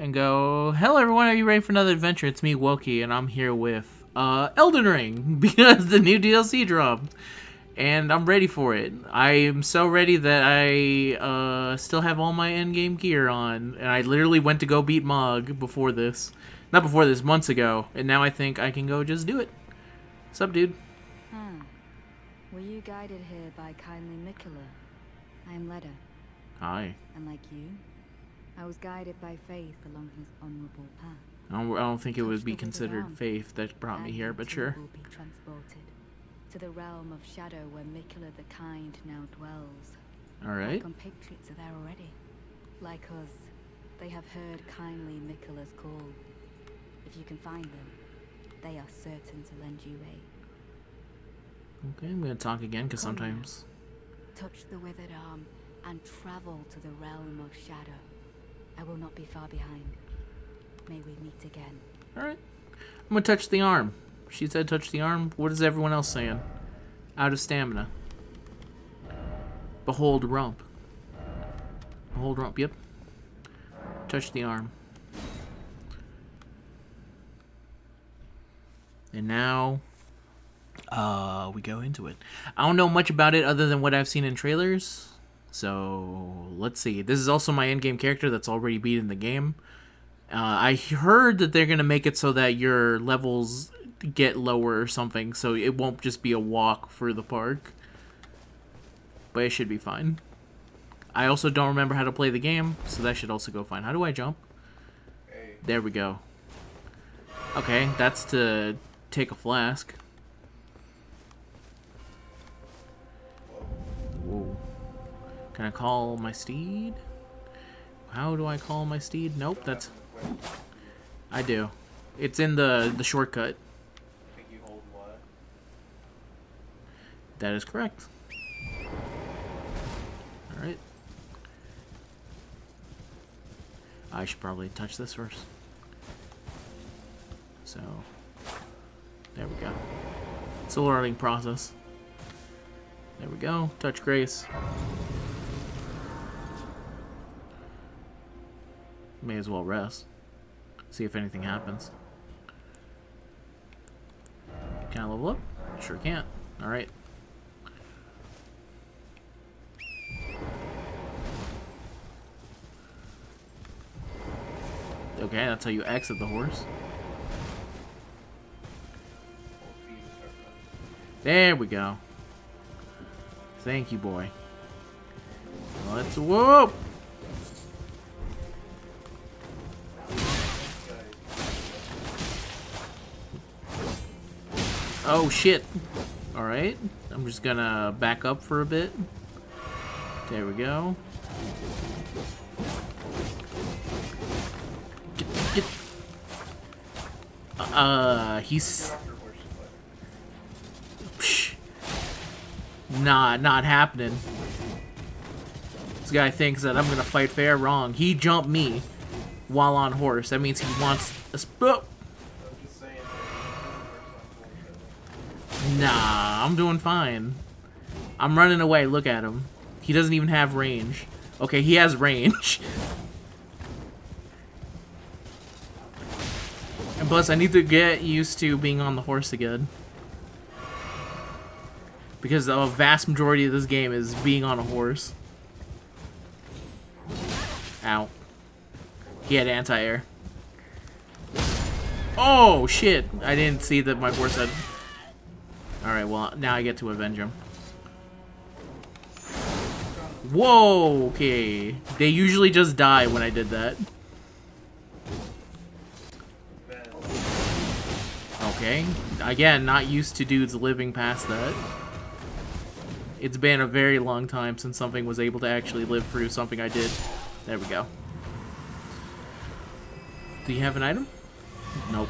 and go, Hello everyone, are you ready for another adventure? It's me, Wokey, and I'm here with uh, Elden Ring, because the new DLC dropped. And I'm ready for it. I am so ready that I uh, still have all my endgame gear on. And I literally went to go beat Mohg before this. Not before this, months ago. And now I think I can go just do it. What's up, dude? Hmm. Were you guided here by kindly Miquella? I am Leda, Hi. and like you, I was guided by faith along his honorable path. I don't, I don't think it would be considered faith that brought me here, but sure. Will be transported to the realm of shadow where Miquella the Kind now dwells. My Alright. compatriots are there already. Like us, they have heard kindly Miquella's call. If you can find them, they are certain to lend you aid. Okay, I'm gonna talk again because sometimes. Touch the withered arm and travel to the realm of shadow. I will not be far behind. May we meet again. Alright. I'm gonna touch the arm. She said touch the arm. What is everyone else saying? Out of stamina. Behold rump. Behold rump, yep. Touch the arm. And now uh we go into it. I don't know much about it other than what I've seen in trailers. So let's see. This is also my in-game character that's already beaten the game. Uh, I heard that they're gonna make it so that your levels get lower or something, so it won't just be a walk for the park. But it should be fine. I also don't remember how to play the game, so that should also go fine. How do I jump? There we go. Okay, that's to take a flask. Can I call my steed? How do I call my steed? Nope, that's... I do. It's in the, the shortcut. I think you hold what? That is correct. Alright. I should probably touch this first. So, there we go. It's a learning process. There we go. Touch Grace. May as well rest. See if anything happens. Can I level up? Sure can't. Alright. Okay, that's how you exit the horse. There we go. Thank you, boy. Let's whoop. Oh shit. All right. I'm just gonna back up for a bit. There we go. Get, get. Uh, he's. Psh. Nah, not happening. This guy thinks that I'm gonna fight fair. Wrong. He jumped me while on horse. That means he wants a sp- oh. I'm doing fine. I'm running away. Look at him. He doesn't even have range. Okay, he has range. And plus, I need to get used to being on the horse again. Because a vast majority of this game is being on a horse. Ow. He had anti-air. Oh, shit. I didn't see that my horse had... Alright, well, now I get to avenge him. Whoa, okay. They usually just die when I did that. Okay. Again, not used to dudes living past that. It's been a very long time since something was able to actually live through something I did. There we go. Do you have an item? Nope.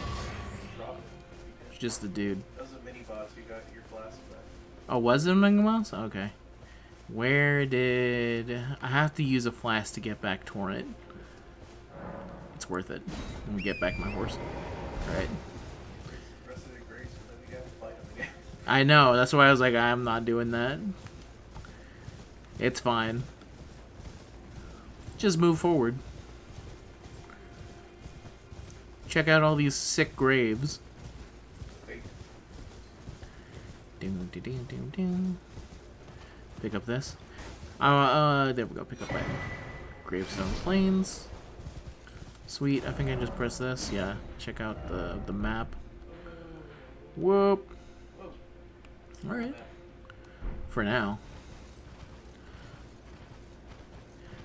It's just the dude. That was a mini boss. You got your flask back. Oh, was it a Mega? Okay. Where did... I have to use a flask to get back Torrent. It's worth it. Let me get back my horse. Alright. I know, that's why I was like, I'm not doing that. It's fine. Just move forward. Check out all these sick graves. Wait. Ding, ding, ding, ding, ding. Pick up this. Uh, uh, there we go. Pick up that. Gravestone Plains. Sweet. I think I just pressed this. Yeah. Check out the the map. Whoop. All right. For now.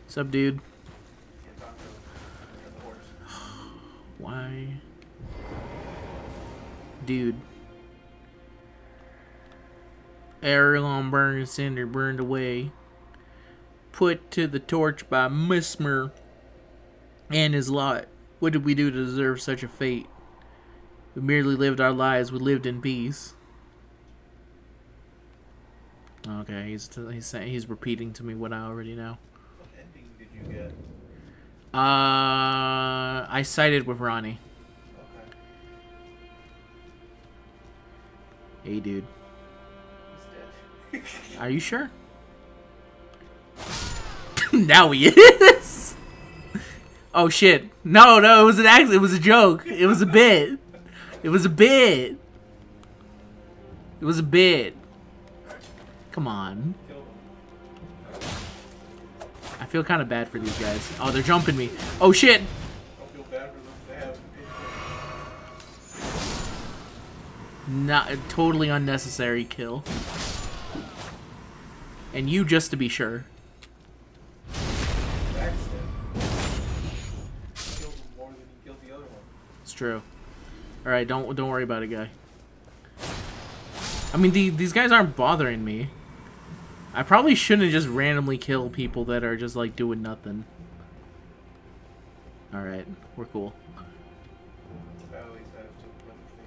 Sup, dude? Can't talk Aragorn burned and cinder burned away. Put to the torch by Messmer and his lot. What did we do to deserve such a fate? We merely lived our lives. We lived in peace. Okay, he's he's saying he's repeating to me what I already know. What ending did you get? Uh, I sided with Ranni. Okay. Hey, dude. Are you sure? now he is. Oh shit! No, no, it was an accident. It was a joke. It was a bit. It was a bit. It was a bit. Come on. I feel kind of bad for these guys. Oh, they're jumping me. Oh shit! Not totally unnecessary kill. And you just to be sure. It's true. All right, don't don't worry about it, guy. I mean, the, these guys aren't bothering me. I probably shouldn't just randomly kill people that are just like doing nothing. All right, we're cool,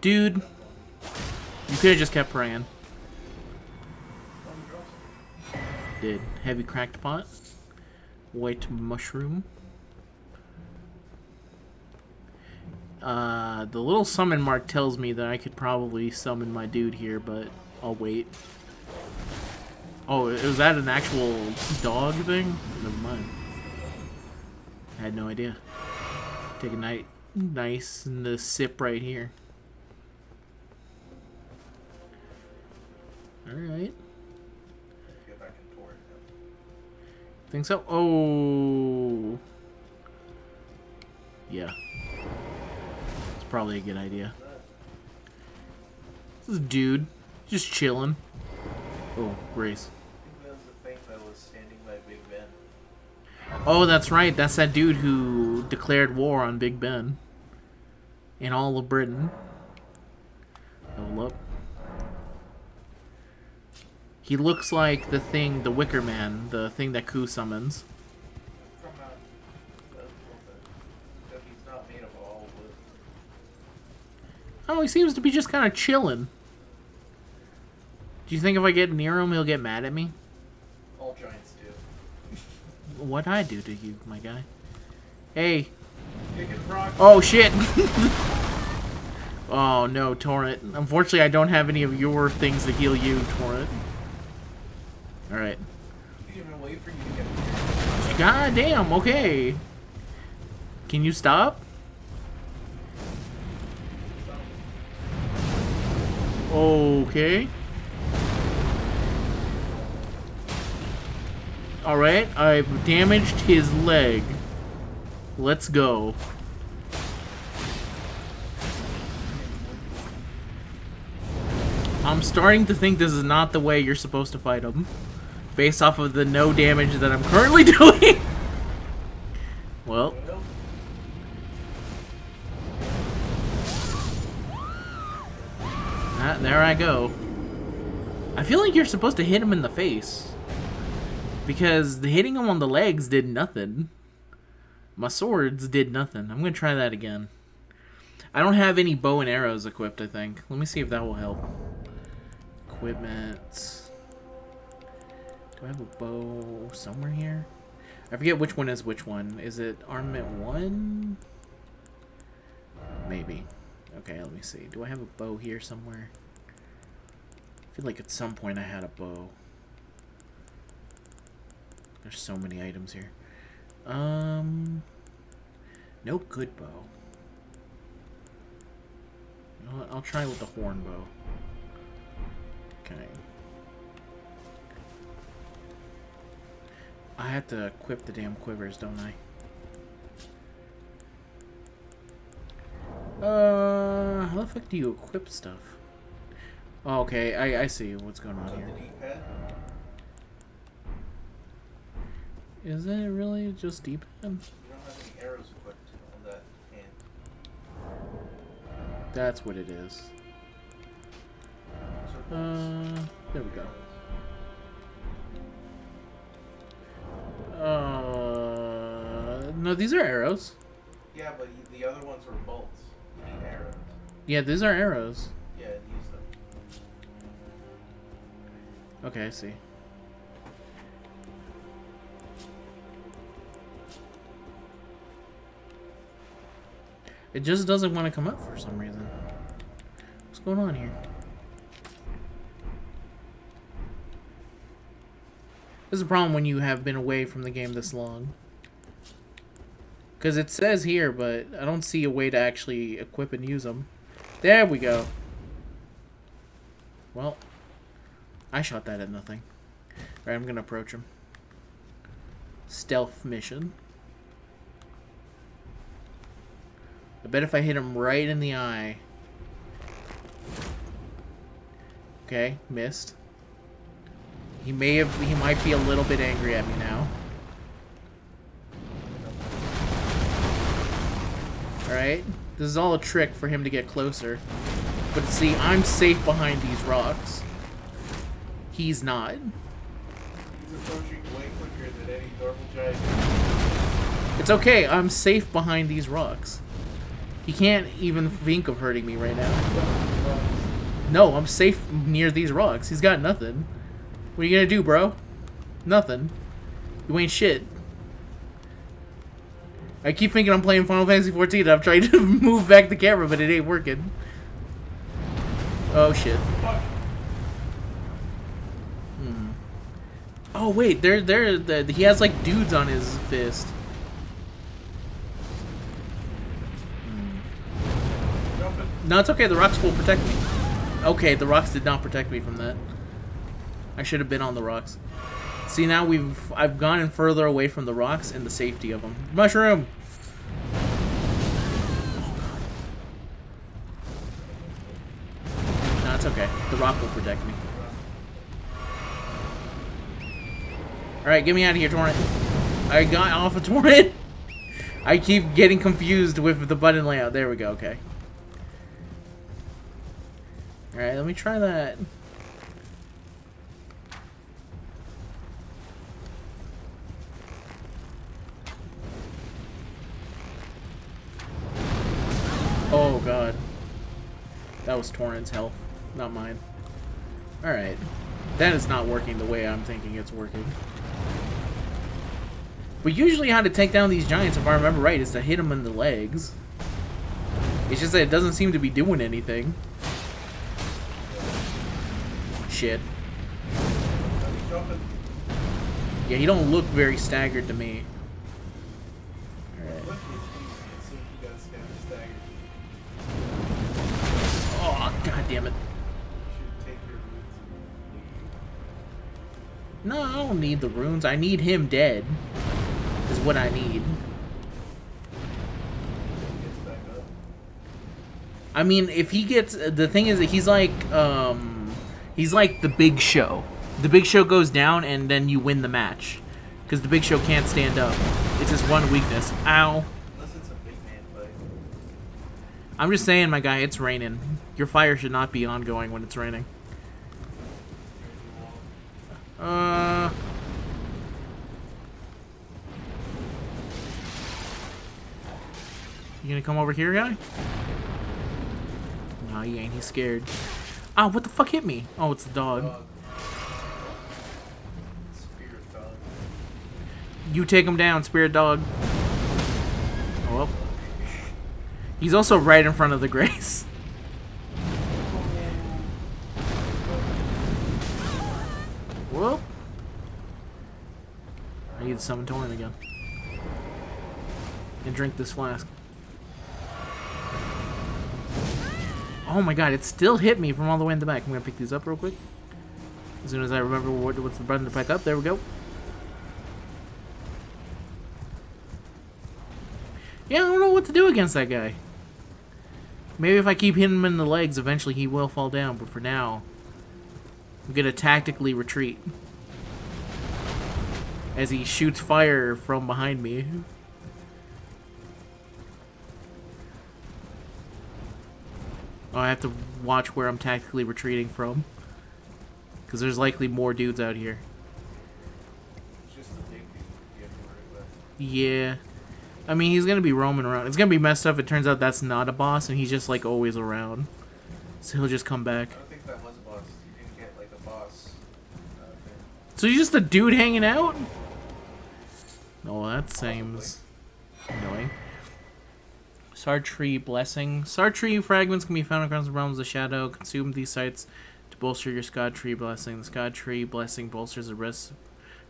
dude. You could have just kept praying. Oh, he drops him. Did heavy cracked pot, white mushroom. Uh, the little summon mark tells me that I could probably summon my dude here, but I'll wait. Oh, is that an actual dog thing? Never mind. I had no idea. Take a night, nice and the sip right here. All Think so? Oh. Yeah. It's probably a good idea. This dude. Just chilling. Oh, Grace. Oh, that's right. That's that dude who declared war on Big Ben. In all of Britain. He looks like the thing, the Wicker Man, the thing that Ku summons. From out the little bit. Except he's not made of all wood. Oh, he seems to be just kind of chilling. Do you think if I get near him, he'll get mad at me? All giants do. What I do to you, my guy? Hey. Oh shit. oh no, Torrent. Unfortunately, I don't have any of your things to heal you, Torrent. Here. God damn. Okay. Can you stop? Okay. Alright, I've damaged his leg. Let's go. I'm starting to think this is not the way you're supposed to fight him. Based off of the no damage that I'm currently doing. well, Ah, there I go. I feel like you're supposed to hit him in the face. Because the hitting him on the legs did nothing. My swords did nothing. I'm gonna try that again. I don't have any bow and arrows equipped, I think. Let me see if that will help. Equipment. Do I have a bow somewhere here? I forget which one is which one. Is it armament 1? Maybe. Okay, let me see. Do I have a bow here somewhere? I feel like at some point I had a bow. There's so many items here. Um, no good bow. I'll try with the horn bow. Okay. I have to equip the damn quivers, don't I? Uh, how the fuck do you equip stuff? Oh, okay, I, I see what's going on here. Is here. the D-pad. Is it really just D-pad? You don't have any arrows equipped on that hand. That's what it is. Uh, there we go. Uh, no, these are arrows. Yeah, but the other ones were bolts. You need arrows. Yeah, these are arrows. Yeah, use them. Okay, I see. It just doesn't want to come up for some reason. What's going on here? This is a problem when you have been away from the game this long. Because it says here, but I don't see a way to actually equip and use them. There we go. Well, I shot that at nothing. Alright, I'm gonna approach him. Stealth mission. I bet if I hit him right in the eye. Okay, missed. He may have he might be a little bit angry at me now. Alright. This is all a trick for him to get closer. But see, I'm safe behind these rocks. He's not. He's approaching way quicker than any normal giant. It's okay, I'm safe behind these rocks. He can't even think of hurting me right now. No, I'm safe near these rocks. He's got nothing. What are you gonna do, bro? Nothing. You ain't shit. I keep thinking I'm playing Final Fantasy 14. I'm trying to move back the camera, but it ain't working. Oh shit. Hmm. Oh wait, there, there, the, he has like dudes on his fist. Jumping. No, it's okay. The rocks will protect me. Okay, the rocks did not protect me from that. I should have been on the rocks. See, now we've I've gone further away from the rocks and the safety of them. Mushroom. No, it's okay. The rock will protect me. All right, get me out of here, Torrent. I got off a of Torrent. I keep getting confused with the button layout. There we go. Okay. Alright, let me try that. Oh god. That was Torrent's health, not mine. Alright. That is not working the way I'm thinking it's working. But usually how to take down these giants, if I remember right, is to hit them in the legs. It's just that it doesn't seem to be doing anything. Shit. Yeah, he don't look very staggered to me. Alright. Damn it. You should take your roots. No, I don't need the runes. I need him dead. Is what I need. Gets back up. I mean, if he gets the thing is that he's like um he's like the big show. The big show goes down and then you win the match. Cuz the big show can't stand up. It's his one weakness. Ow. Unless it's a big man fight. I'm just saying, my guy, it's raining. Your fire should not be ongoing when it's raining. Uh You gonna come over here, guy? No, he ain't. He's scared. Ah, what the fuck hit me? Oh, it's the dog. Dog. Dog. You take him down, spirit dog. Oh, well. He's also right in front of the Grace. Whoop. I need to summon Torrent again. And drink this flask. Oh Oh my god, it still hit me from all the way in the back. I'm gonna pick these up real quick. As soon as I remember what, what's the button to pick up, there we go. Yeah, I don't know what to do against that guy. Maybe if I keep hitting him in the legs, eventually he will fall down, but for now, I'm gonna tactically retreat. As he shoots fire from behind me. Oh, I have to watch where I'm tactically retreating from. Because there's likely more dudes out here. It's just the big people you have to worry about. Yeah. I mean, he's gonna be roaming around. It's gonna be messed up. It turns out that's not a boss, and he's just like always around. So he'll just come back. I don't think that was a boss. You didn't get like a boss uh, thing. So he's just a dude hanging out? Oh, that seems annoying. Scadutree Blessing. Scadutree fragments can be found across the realms of shadow. Consume these sites to bolster your Scadutree Blessing. The Scadutree Blessing bolsters the rest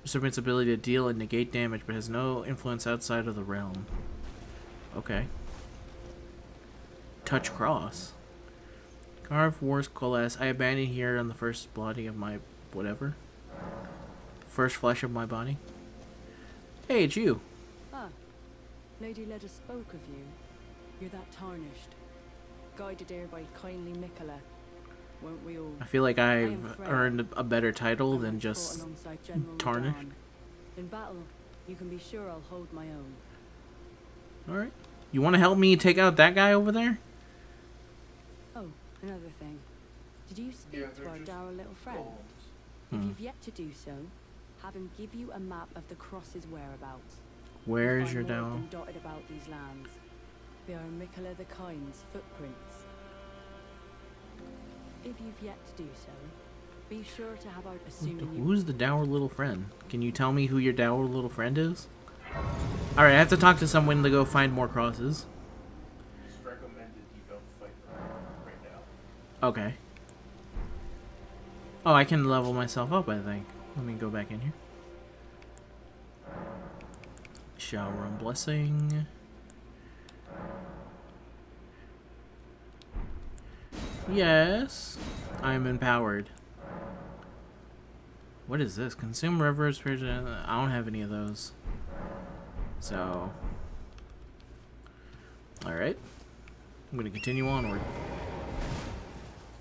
recipient's ability to deal and negate damage, but has no influence outside of the realm. Okay. Touch Cross. Carve Wars Coalesce. I abandoned here on the first body of my whatever. First flesh of my body. Hey, it's you. Ah, Lady Leda spoke of you. You're that tarnished. Guided here by kindly Miquella. Won't we all? I feel like I I've am Freyja, earned a better title and than I've just fought alongside General tarnished. Radahn. In battle, you can be sure I'll hold my own. Alright. You want to help me take out that guy over there? Oh, another thing. Did you speak Yeah, to they're our just dour little friend? golems. If Hmm. you've yet to do so, have him give you a map of the cross's whereabouts. You'll Where's your more down? them dotted about these lands. They are Miquella the Kind's footprints. If you've yet to do so, be sure to have out assuming Who's the dour little friend? Can you tell me who your dour little friend is? Alright, I have to talk to someone to go find more crosses. It's recommended you don't fight them right now. Okay. Oh, I can level myself up, I think. Let me go back in here. Shower and blessing. Yes, I am empowered. What is this? Consume rivers. spirit- uh, I don't have any of those. So, all right. I'm gonna continue onward.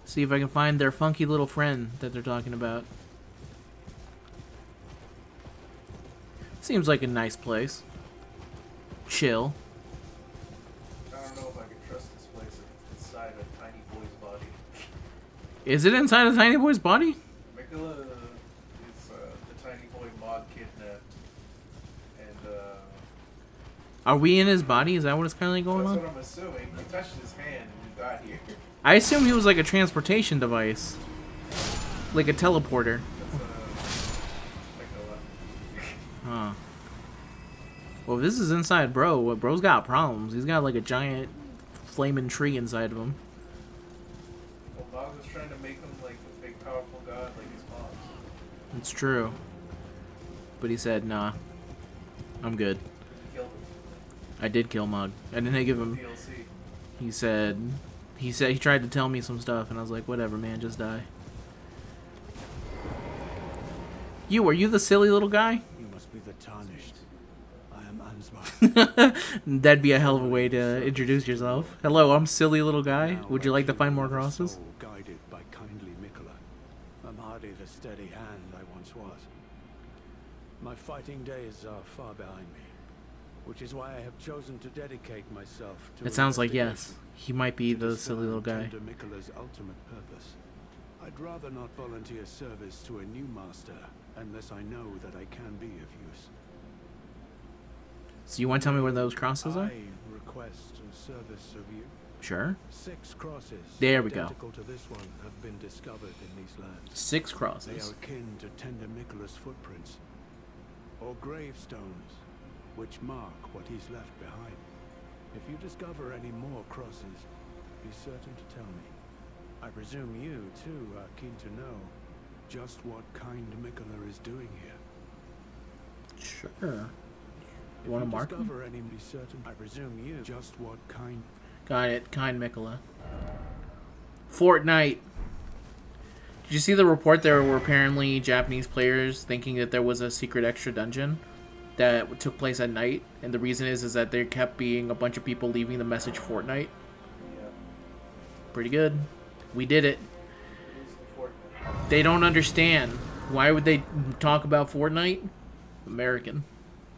See if I can find their funky little friend that they're talking about. Seems like a nice place. Chill. I don't know if I can trust this place if it's inside a tiny boy's body. Is it inside a tiny boy's body? Is uh, the tiny boy Maud kidnapped. And uh, Are we in his body? Is that what it's currently going that's on? what I'm assuming. Touched his hand and got here. I assume he was like a transportation device. Like a teleporter. Huh. Well, if this is inside bro, well, bro's got problems. He's got like a giant flaming tree inside of him. Well, was trying to make him like a big powerful god like his mom. It's true. But he said, nah. I'm good. He killed him. I did kill Mohg. I didn't give him DLC. He said, he said he tried to tell me some stuff, and I was like, whatever, man, just die. You, are you the silly little guy? You must be the tarnished. I am Ansbach. That'd be a hell of a way to introduce yourself. Hello, I'm silly little guy. Would you like to find more crosses? Guided by kindly Miquella. I'm hardly the steady hand I once was. My fighting days are far behind me, which is why I have chosen to dedicate myself to. It sounds like yes. He might be the silly little guy. Miquella's ultimate purpose. I'd rather not volunteer service to a new master unless I know that I can be of use. So you want to tell me where those crosses are? I request a service of you. Sure. Six crosses. There we go. identical to this one have been discovered in these lands. Six They are akin to tender Miquella's footprints, or gravestones, which mark what he's left behind. If you discover any more crosses, be certain to tell me. I presume you, too, are keen to know just what kind Miquella is doing here. Sure. If You want to mark 'em? discover any, be certain. I presume you just what kind. Got it. Kind Miquella. Fortnite. Did you see the report? There were apparently Japanese players thinking that there was a secret extra dungeon that took place at night, and the reason is is that there kept being a bunch of people leaving the message Fortnite. Yeah. Pretty good. We did it. It's the Fortnite. They don't understand. Why would they talk about Fortnite? American.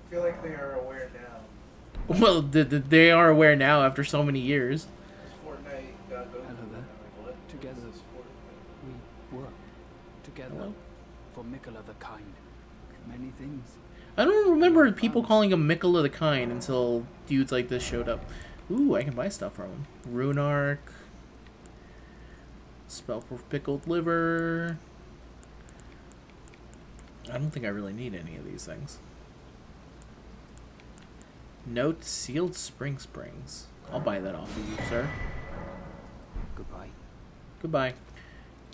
I feel like they are aware now. Well, th- th- they are aware now after so many years. Fortnite got go. Hello there. Like, what? Together. This Fortnite. We work together Hello? for Miquella the Kind. Many things. I don't remember people calling him Miquella the Kind until dudes like this showed up. Ooh, I can buy stuff from him. Rune Arc. Spell for pickled liver. I don't think I really need any of these things. Note sealed spring springs. I'll buy that off of you, sir. Goodbye. Goodbye.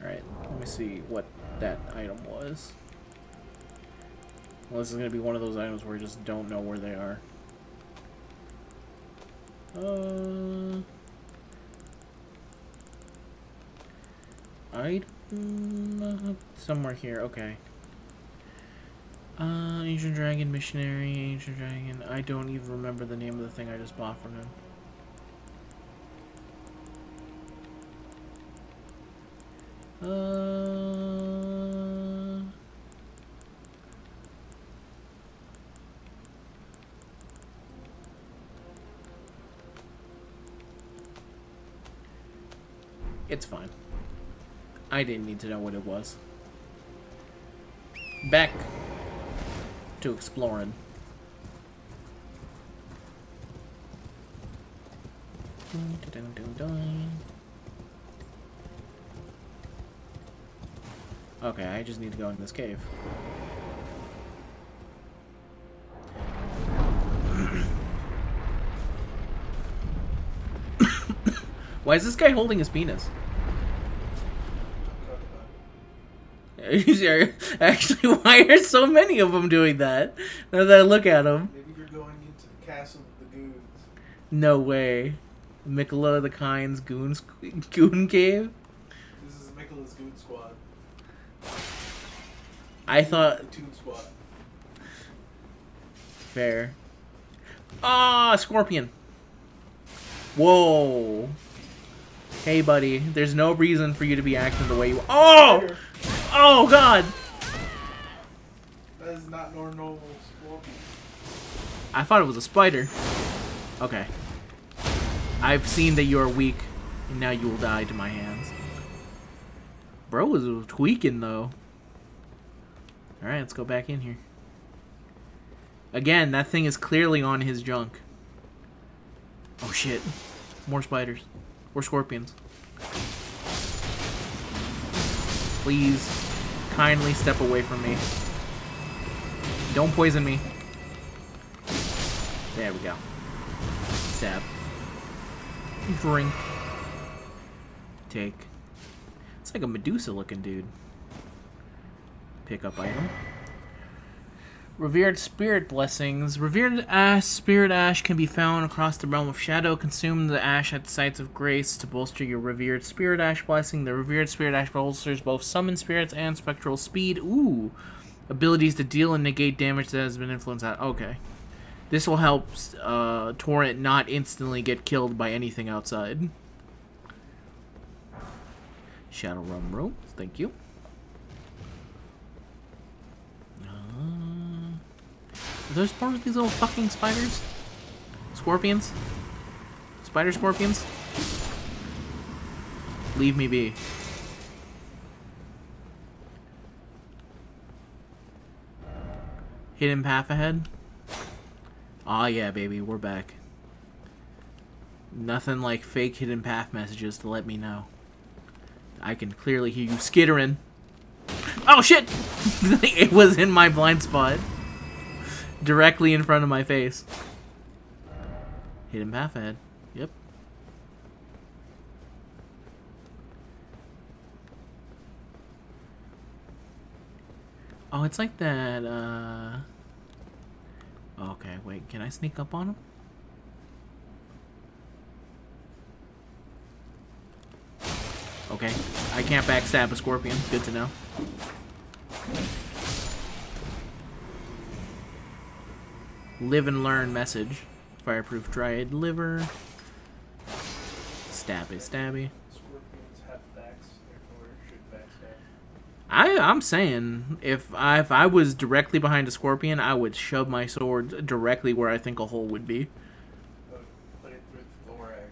Alright, let me see what that item was. Well, this is going to be one of those items where I just don't know where they are. Uh... Item... Somewhere here, okay. Uh, Ancient Dragon Missionary, Ancient Dragon... I don't even remember the name of the thing I just bought from him. Uh... It's fine. I didn't need to know what it was. Back to exploring. Okay, I just need to go in this cave. Why is this guy holding his penis? Talk about it. Are you serious? Actually, why are so many of them doing that? Now that I look at them. Maybe you're going into the castle of the goons. No way. Miquella the Kind's Goon, goon Cave? This is Nicholas Goon Squad. I thought... The Toon Squad. Fair. Ah, Scorpion. Whoa. Hey, buddy. There's no reason for you to be acting the way you... Oh! Oh, God! That is not nor normal scorpion. I thought it was a spider. Okay. I've seen that you are weak, and now you will die to my hands. Bro was tweaking, though. Alright, let's go back in here. Again, that thing is clearly on his junk. Oh, shit. More spiders. Or scorpions. Please, kindly step away from me. Don't poison me. There we go. Stab. Drink. Take. It's like a Medusa looking dude. Pick up item. Revered Spirit Blessings. Revered Ash, Spirit Ash can be found across the realm of Shadow. Consume the ash at sites of grace to bolster your Revered Spirit Ash Blessing. The Revered Spirit Ash bolsters both summon spirits and spectral speed. Ooh. Abilities to deal and negate damage that has been influenced out. Okay. This will help uh, Torrent not instantly get killed by anything outside. Shadow Realm Room. Thank you. Those part of these little fucking spiders? Scorpions? Spider scorpions? Leave me be. Hidden path ahead? Aw, yeah, baby, we're back. Nothing like fake hidden path messages to let me know. I can clearly hear you skittering. Oh, shit! it was in my blind spot. Directly in front of my face. Hidden path ahead. Yep. Oh, it's like that, uh... Okay, wait, can I sneak up on him? Okay. I can't backstab a scorpion. Good to know. Live and learn message. Fireproof dryad liver. Stabby stabby. I I'm saying if I if I was directly behind a scorpion, I would shove my sword directly where I think a hole would be. Put it through the thorax.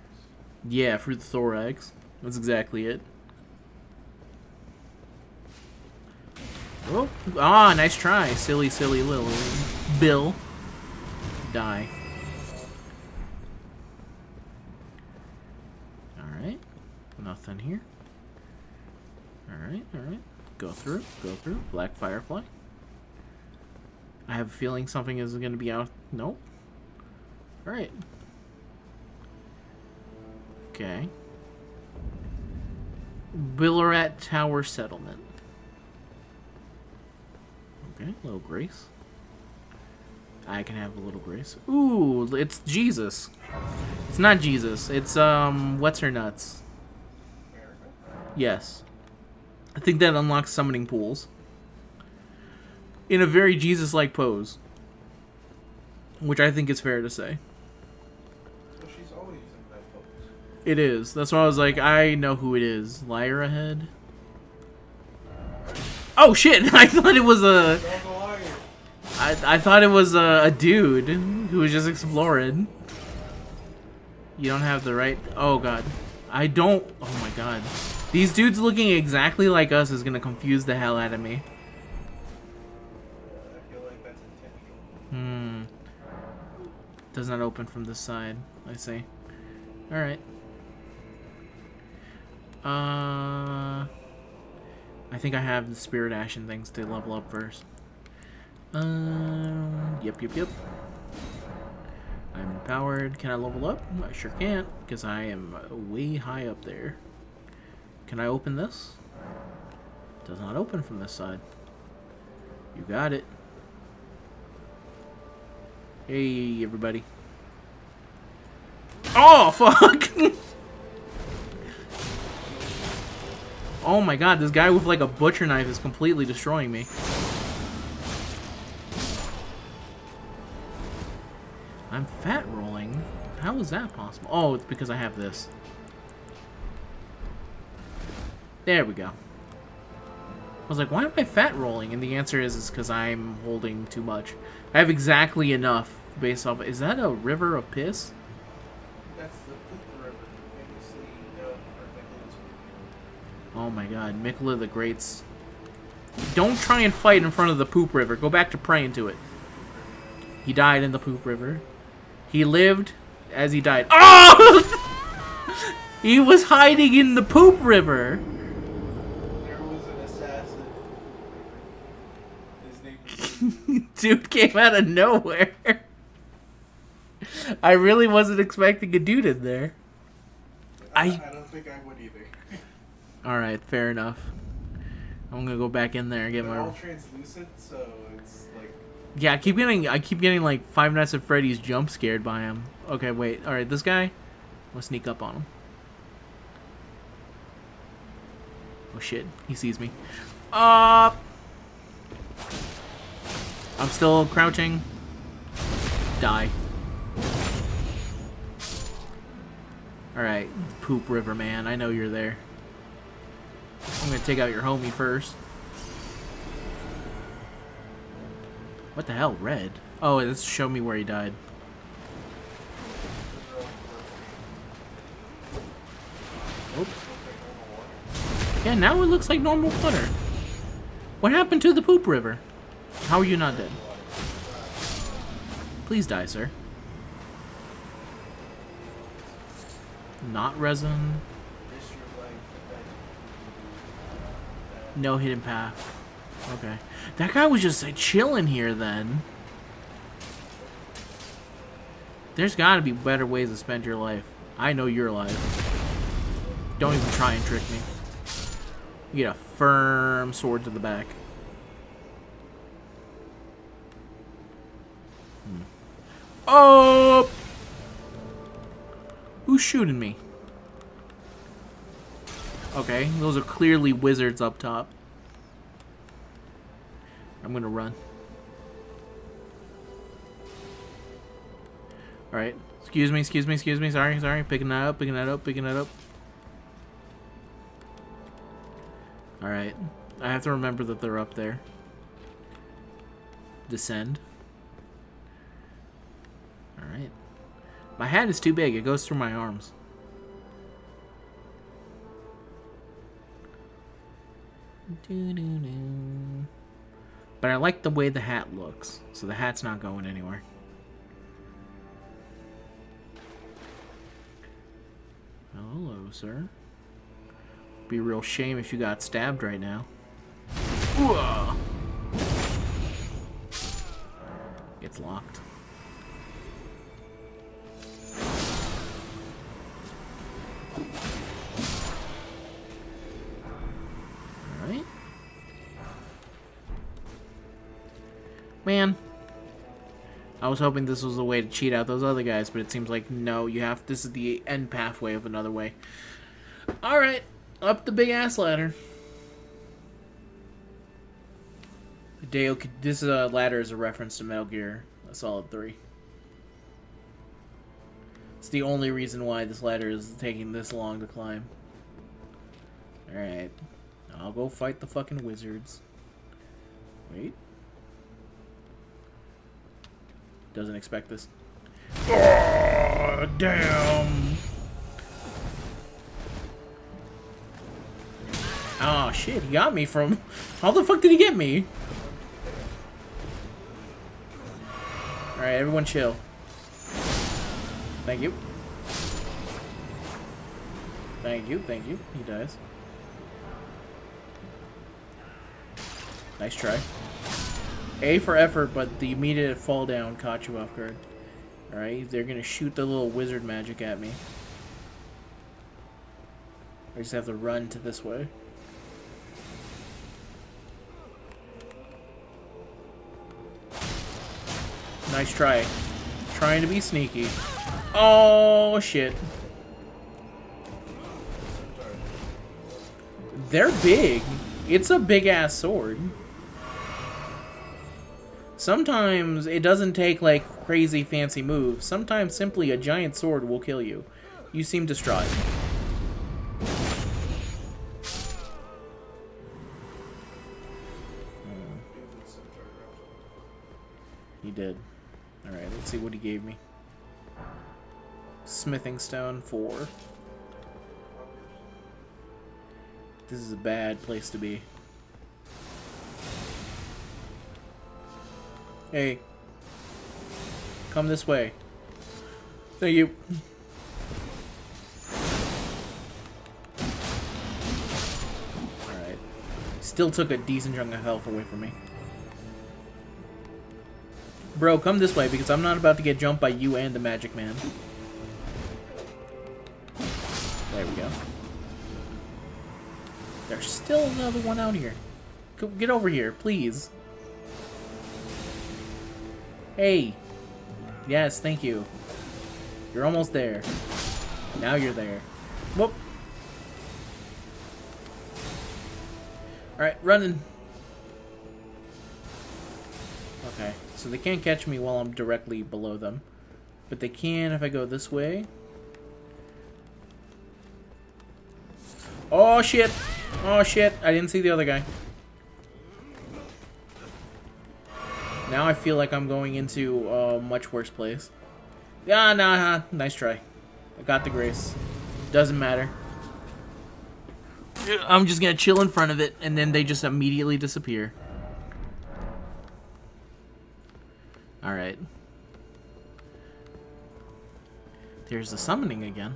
Yeah, through the thorax. That's exactly it. Oh, ah, nice try, silly, silly little Bill. Die. Alright. Nothing here. Alright, alright. Go through, go through. Black Firefly. I have a feeling something is going to be out. Nope. Alright. Okay. Belurat Tower Settlement. Okay, little grace. I can have a little grace. Ooh, it's Jesus. It's not Jesus. It's, um, what's her nuts? Yes. I think that unlocks summoning pools. In a very Jesus-like pose. Which I think is fair to say. So she's always in that pose. It is. That's why I was like, I know who it is. Lyra head. Oh shit! I thought it was a. I, I thought it was a, a dude who was just exploring. You don't have the right. Oh god. I don't. Oh my god. These dudes looking exactly like us is gonna confuse the hell out of me. Hmm. Does not open from this side. I see. Alright. Uh. I think I have the Spirit ash and things to level up first. Um. Yep, yep, yep. I'm empowered. Can I level up? I sure can't, because I am way high up there. Can I open this? Does not open from this side. You got it. Hey, everybody. Oh, fuck! oh my god, this guy with like a butcher knife is completely destroying me. I'm fat rolling? How is that possible? Oh, it's because I have this. There we go. I was like, why am I fat rolling? And the answer is, is because I'm holding too much. I have exactly enough based off. Is that a river of piss? That's the Poop River, famously known for Nicholas Oh my god, Miquella the Great's. Don't try and fight in front of the poop river. Go back to praying to it. He died in the poop river. He lived as he died. Oh! he was hiding in the poop river. There was an assassin. His name was dude came out of nowhere. I really wasn't expecting a dude in there. I, I- I don't think I would either. All right, fair enough. I'm gonna go back in there and get They're my. all translucent, so it's like Yeah, I keep getting I keep getting like Five Nights at Freddy's jump scared by him. Okay, wait. All right, this guy. Let's sneak up on him. Oh shit, he sees me. Uh I'm still crouching. Die. Alright, Poop River Man, I know you're there. I'm gonna take out your homie first. What the hell, red? Oh, let's show me where he died. Oops. Yeah, now it looks like normal water. What happened to the poop river? How are you not dead? Please die, sir. Not resin. No hidden path. Okay. That guy was just like, chilling here then. There's gotta be better ways to spend your life. I know your life. Don't even try and trick me. You get a firm sword to the back. Hmm. Oh! Who's shooting me? Okay, those are clearly wizards up top. I'm gonna run. Alright. Excuse me, excuse me, excuse me. Sorry, sorry. Picking that up, picking that up, picking that up. Alright. I have to remember that they're up there. Descend. Alright. My hat is too big. It goes through my arms. Doo-doo-doo. But I like the way the hat looks, so the hat's not going anywhere. Hello, sir. Be real shame if you got stabbed right now. Whoa. It's locked. Was hoping this was a way to cheat out those other guys, but it seems like no, you have this is the end pathway of another way. Alright, up the big ass ladder. Dale, this uh, ladder is a reference to Metal Gear Solid 3. It's the only reason why this ladder is taking this long to climb. Alright. I'll go fight the fucking wizards. Wait. Doesn't expect this. Oh, damn! Oh shit, he got me from... How the fuck did he get me? Alright, everyone chill. Thank you. Thank you, thank you. He dies. Nice try. A for effort, but the immediate fall down caught you off guard. Alright, they're gonna shoot the little wizard magic at me. I just have to run to this way. Nice try. Trying to be sneaky. Oh, shit. They're big. It's a big-ass sword. Sometimes it doesn't take, like, crazy fancy moves. Sometimes simply a giant sword will kill you. You seem distraught. Hmm. He did. Alright, let's see what he gave me. Smithing stone, four. This is a bad place to be. Hey. Come this way. Thank you. Alright. Still took a decent chunk of health away from me. Bro, come this way, because I'm not about to get jumped by you and the Magic Man. There we go. There's still another one out here. Get over here, please. Hey. Yes, thank you. You're almost there. Now you're there. Whoop. Alright, running. Okay, so they can't catch me while I'm directly below them. But they can if I go this way. Oh, shit! Oh, shit! I didn't see the other guy. Now I feel like I'm going into a much worse place. Yeah, nah, nah, nice try. I got the grace. Doesn't matter. I'm just gonna chill in front of it, and then they just immediately disappear. Alright. There's the summoning again.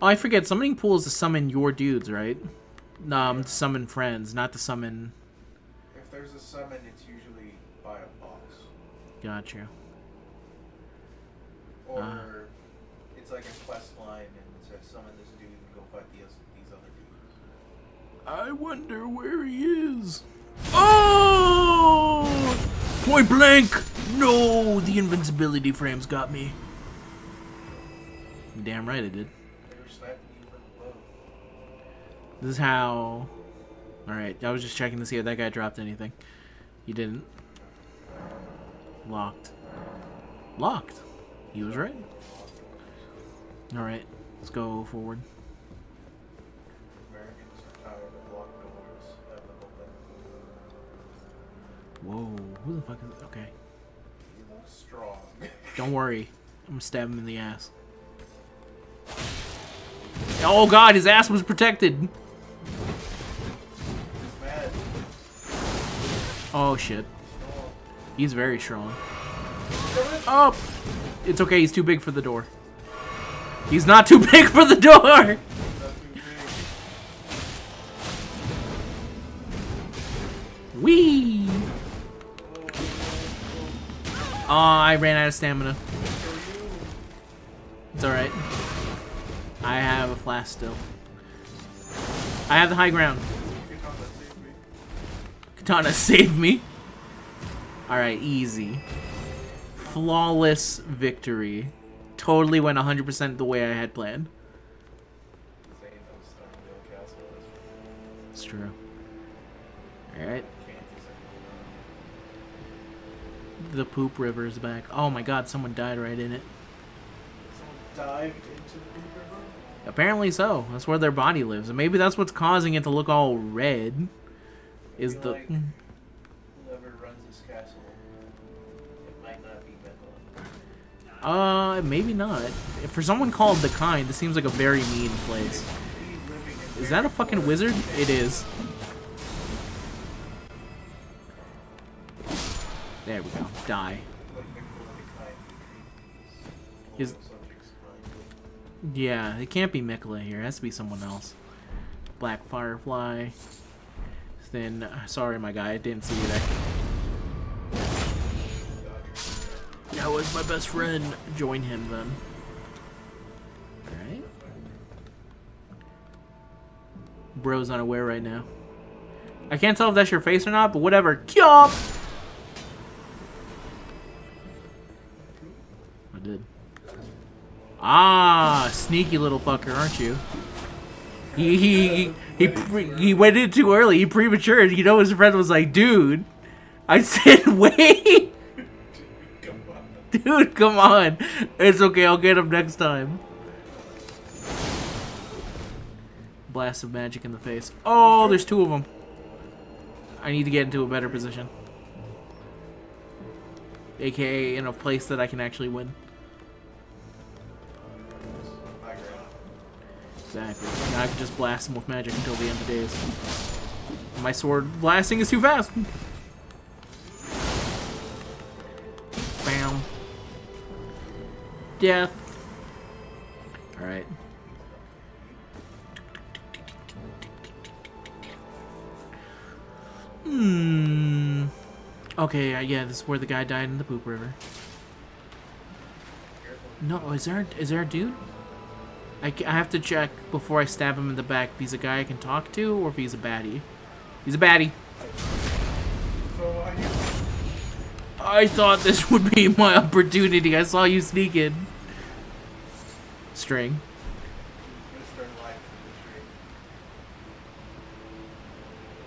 Oh, I forget. Summoning pool is to summon your dudes, right? Um, to summon friends, not to summon... If there's a summon, it's Gotcha. Or Ah. it's like a quest line and it says summon this dude and go fight these, these other dudes. I wonder where he is. Oh! Point blank! No, the invincibility frames got me. Damn right it did. They were sniping you from above. This is how. Alright, I was just checking to see if that guy dropped anything. He didn't. Locked. Locked. He was right. Alright, let's go forward. Americans are tired of locked doors. Have them open. Whoa, who the fuck is. Okay. You look strong. Don't worry. I'm gonna stab him in the ass. Oh god, his ass was protected! Oh shit. He's very strong. Oh! It's okay, he's too big for the door. He's not too big for the door! Too Oh, I ran out of stamina. It's alright. I have a flask still. I have the high ground. Katana save me. Alright, easy. Flawless victory. Totally went 100% the way I had planned. Zane knows Starndale Castle is It's true. Alright. The poop river is back. Oh my god, someone died right in it. Someone dived into the Blue River. Apparently so. That's where their body lives. And maybe that's what's causing it to look all red. Is the like, hmm. Uh maybe not. For someone called the kind, this seems like a very mean place. Is that a fucking wizard? It is. There we go. Die. Like Miquella the kind who treats Is- loyal subjects kindly. Yeah, it can't be Miquella here. It has to be someone else. Black Firefly. Then, sorry, my guy, I didn't see you there. That was my best friend. Join him then. Alright. Bro's unaware right now. I can't tell if that's your face or not, but whatever. Kyop! I did. Ah, sneaky little fucker, aren't you? He he he he, he went in too early. He prematured. You know, his friend was like, "Dude," I said, "Wait. dude, come on. It's okay. I'll get him next time." Blast of magic in the face. Oh, there's two of them. I need to get into a better position. AKA in a place that I can actually win. Exactly. Now I can just blast him with magic until the end of days. My sword blasting is too fast. Bam. Death. Alright. Hmm. Okay, uh, yeah, this is where the guy died in the poop river. No, is there is there a dude? I, I have to check before I stab him in the back if he's a guy I can talk to or if he's a baddie. He's a baddie. So I used I thought this would be my opportunity. I saw you sneak in. String.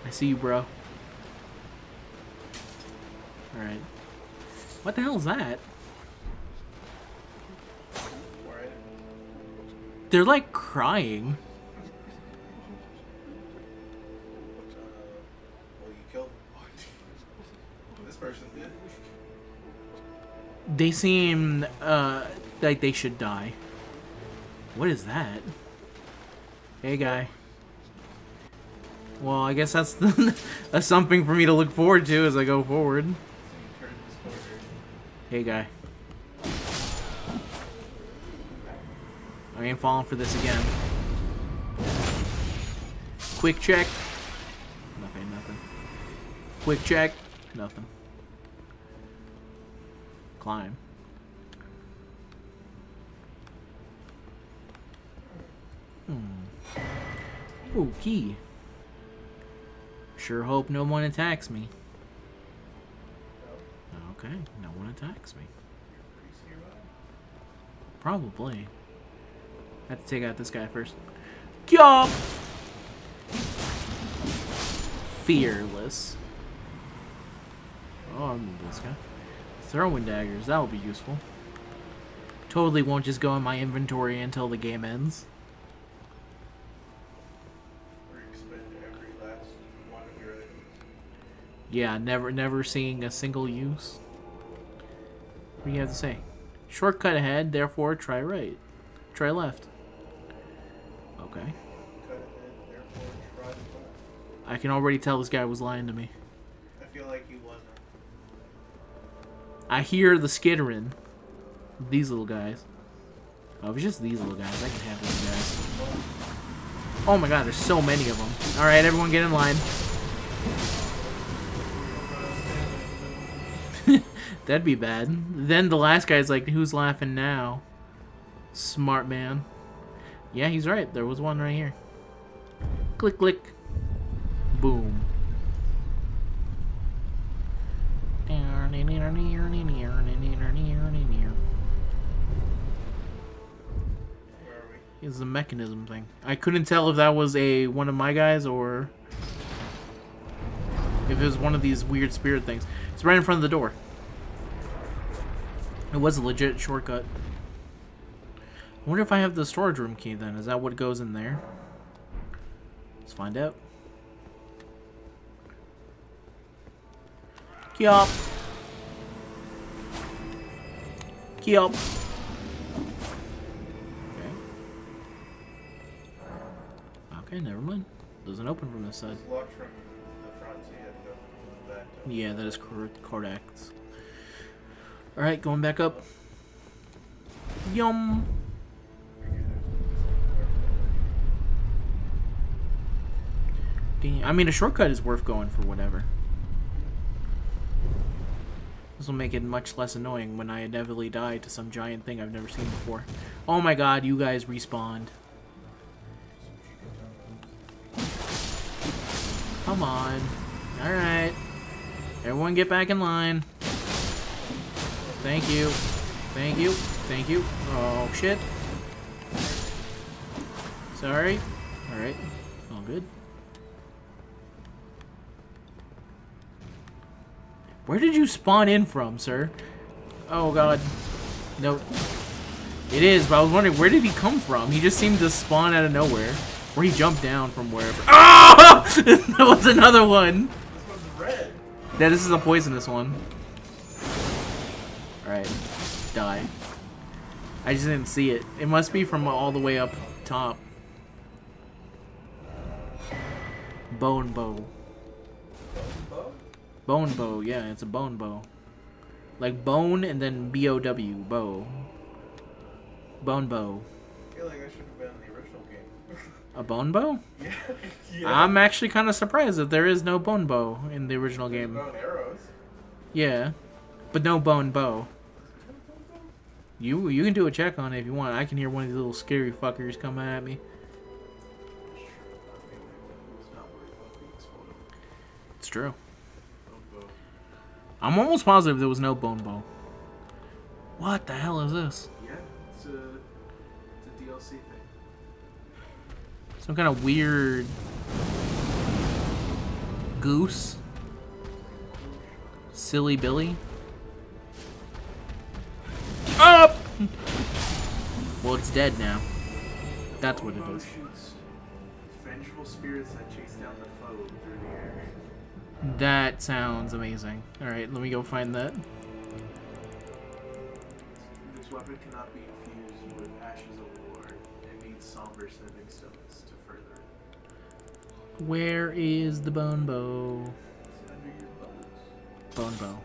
I see you, bro. Alright. What the hell is that? They're like crying. They seem uh like they should die. What is that? Hey guy. Well, I guess that's that's something for me to look forward to as I go forward. Hey guy. I ain't falling for this again. Quick check. Nothing, nothing. Quick check. Nothing. Climb. Hmm. Ooh, key. Sure hope no one attacks me. Okay, no one attacks me. Probably. I have to take out this guy first. Yup! fearless. Oh, I'm this guy. Throwing daggers, that will be useful. Totally won't just go in my inventory until the game ends. Yeah, never never seeing a single use. What do you have to say? Shortcut ahead, therefore try right. Try left. Okay. Cut ahead, therefore try left. I can already tell this guy was lying to me. I feel like he wasn't. I hear the skittering. These little guys. Oh, if it's just these little guys, I can have these guys. Oh my god, there's so many of them. Alright, everyone get in line. That'd be bad. Then the last guy's like, who's laughing now? Smart man. Yeah, he's right. There was one right here. Click, click. Boom. It's a mechanism thing. I couldn't tell if that was a one of my guys or if it was one of these weird spirit things. It's right in front of the door. It was a legit shortcut. I wonder if I have the storage room key then. Is that what goes in there? Let's find out. Key up. Key up. Okay. Okay, never mind. Doesn't open from this side. From the front, so you have to go from the back. Uh, yeah, that is cor- correct. Alright, going back up. Yum. I mean, a shortcut is worth going for whatever. This will make it much less annoying when I inevitably die to some giant thing I've never seen before. Oh my god, you guys respawned. Come on. Alright. Everyone get back in line. Thank you. Thank you. Thank you. Oh, shit. Sorry. Alright. All good. Where did you spawn in from, sir? Oh god. Nope. It is, but I was wondering, where did he come from? He just seemed to spawn out of nowhere. Or he jumped down from wherever. Ah! that was another one! This one's red. Yeah, this is a poisonous one. Alright. Die. I just didn't see it. It must be from all the way up top. Bone bow. Bone bow? Bone bow, yeah, it's a bone bow. Like bone and then B O W, bow. Bone bow. I feel like I should have been in the original game. A bone bow? yeah. yeah. I'm actually kind of surprised that there is no bone bow in the original game. Bow and arrows. Yeah, but no bone bow. You you can do a check on it if you want. I can hear one of these little scary fuckers coming at me. It's true. I'm almost positive there was no bone bow. What the hell is this? Yeah, it's a, it's a DLC thing. Some kind of weird goose? Silly Billy? Up! Well, it's dead now. That's what it is. vengeful spirits that chase down the foe through the air. That sounds amazing. Alright, let me go find that. This weapon cannot be infused with ashes of war. It needs somber stepping stones to further it. Where is the bone bow? It's under your bows. Bone bow.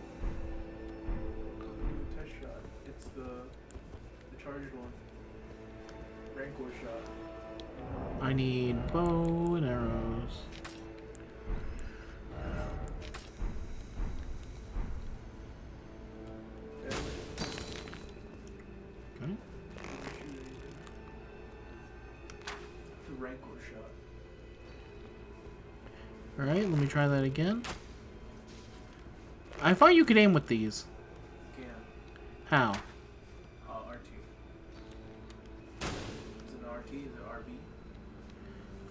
I need bow and arrows. Okay. Okay. The Rancor shot. Alright, let me try that again. I thought you could aim with these. Again. How?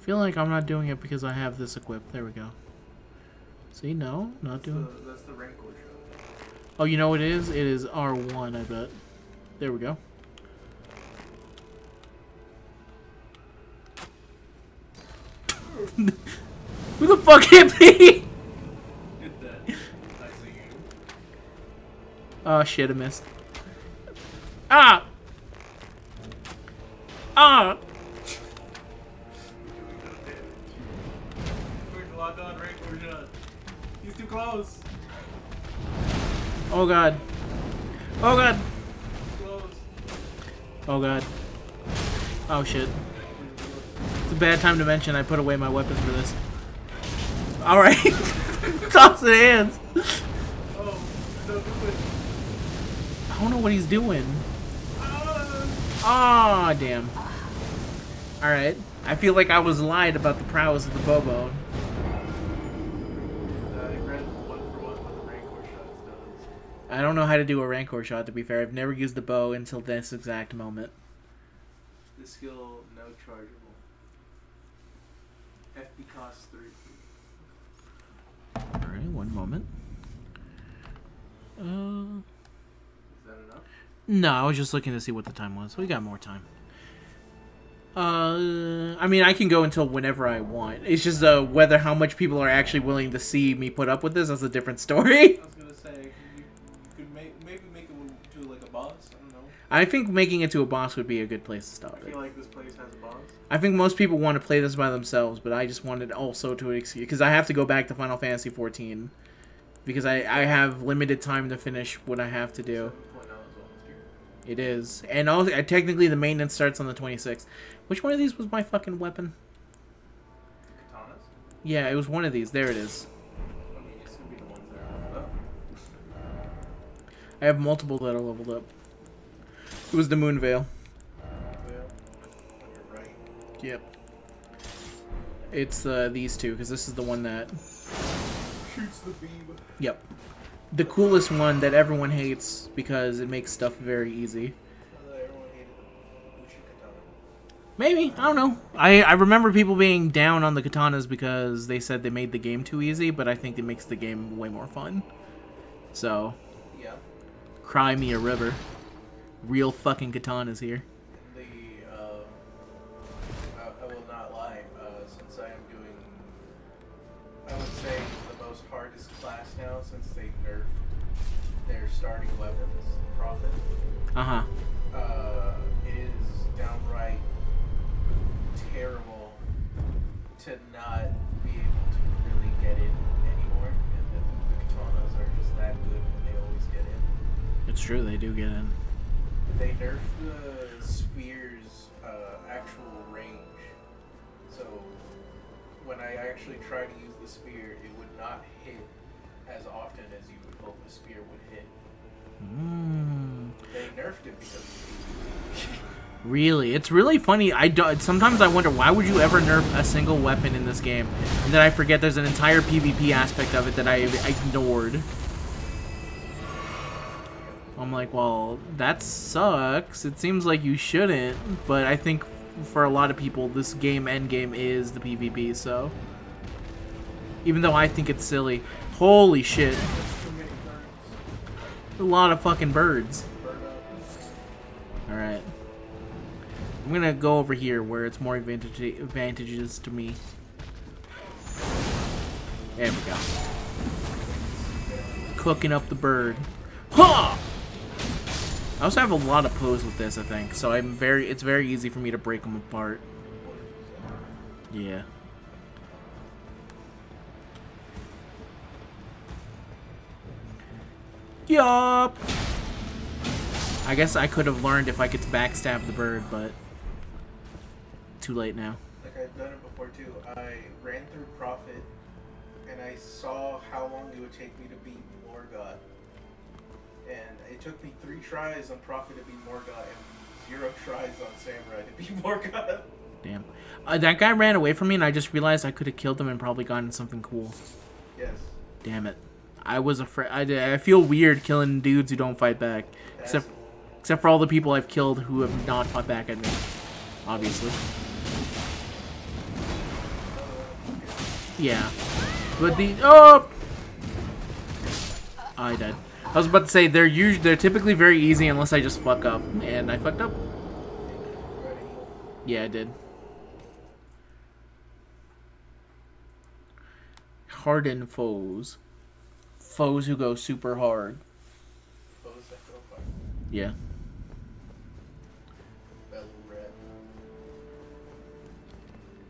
Feel like I'm not doing it because I have this equipped. There we go. See, no, not That's doing. the, that's the Rancor shot. Oh, you know what it is? It is R1, I bet. There we go. Who the fuck hit me? Did that. I see you. Oh shit, I missed. Ah! Ah! Close. Oh god. Oh god. Oh god. Oh shit. It's a bad time to mention I put away my weapons for this. Alright. Toss it hands. Oh, no. I don't know what he's doing. Ah! Ah, damn. Alright. I feel like I was lied about the prowess of the Bobo. Uh, I read one for one what the Rancor shots does. I don't know how to do a Rancor shot, to be fair. I've never used the bow until this exact moment. The skill, no chargeable. FP costs 3. Alright, one moment. Uh, Is that enough? no, I was just looking to see what the time was. We got more time. Uh, I mean, I can go until whenever I want. It's just uh, whether how much people are actually willing to see me put up with this. That's a different story. I don't know. I think making it to a boss would be a good place to stop I it. feel like this place has a boss. I think most people want to play this by themselves, but I just wanted also to excuse because I have to go back to Final Fantasy 14 because I I have limited time to finish what I have to do. 7.0 is almost here. It is, and also uh, technically the maintenance starts on the 26th. Which one of these was my fucking weapon? Katanas? Yeah, it was one of these. There it is. I mean, it's gonna be the ones that are leveled up. I have multiple that are leveled up. It was the Moonveil. Well, on your right. Yep. It's uh, these two because this is the one that. Shoots the beam. Yep. The coolest one that everyone hates because it makes stuff very easy. I thought everyone hated the Uchi Katana. Maybe I don't know. I I remember people being down on the katanas because they said they made the game too easy, but I think it makes the game way more fun. So, Yeah. cry me a river. Real fucking katanas here. The, uh, I, I will not lie, uh, since I am doing, I would say, the most hardest class now since they nerfed their starting weapons, Prophet. Uh huh. Uh, it is downright terrible to not be able to really get in anymore, and the, the katanas are just that good and they always get in. It's true they do get in. They nerfed the spear's uh, actual range. So when I actually try to use the spear, it would not hit as often as you would hope a spear would hit. Mm. They nerfed it because Really, it's really funny. I do, sometimes I wonder why would you ever nerf a single weapon in this game, and then I forget there's an entire PvP aspect of it that I ignored. I'm like, well, that sucks. It seems like you shouldn't, but I think for a lot of people, this game endgame is the PvP. So, even though I think it's silly, holy shit, a lot of fucking birds. Alright. I'm gonna go over here where it's more advantage advantages to me. There we go. Cooking up the bird. Ha! I also have a lot of pose with this, I think, so I'm very. It's very easy for me to break them apart. Yeah. Yup. I guess I could have learned if I could backstab the bird, but too late now. Like I've done it before too. I ran through Prophet, and I saw how long it would take me to beat Morgott. And it took me three tries on Prophet to beat Morgott, and zero tries on Samurai to beat Morgott. Damn. Uh, that guy ran away from me, and I just realized I could have killed him and probably gotten something cool. Yes. Damn it. I was afraid. I, I feel weird killing dudes who don't fight back. Except, except for all the people I've killed who have not fought back at me. Obviously. Yeah. But the. Oh! I died. I was about to say they're usually they're typically very easy unless I just fuck up, and I fucked up. Yeah, I did. Hardened foes. Foes who go super hard. Yeah.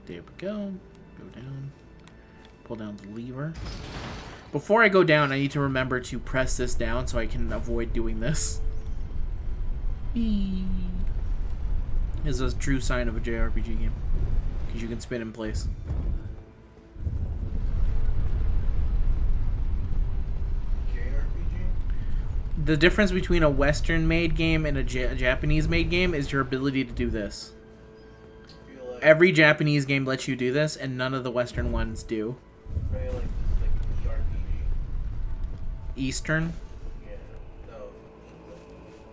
There we go. Go down. Pull down the lever. Before I go down, I need to remember to press this down so I can avoid doing this. Is a true sign of a JRPG game. Because you can spin in place. JRPG? The difference between a Western made game and a, ja- Japanese made game is your ability to do this. Like Every Japanese game lets you do this, and none of the Western ones do. I feel like this is like an ERPG. Eastern.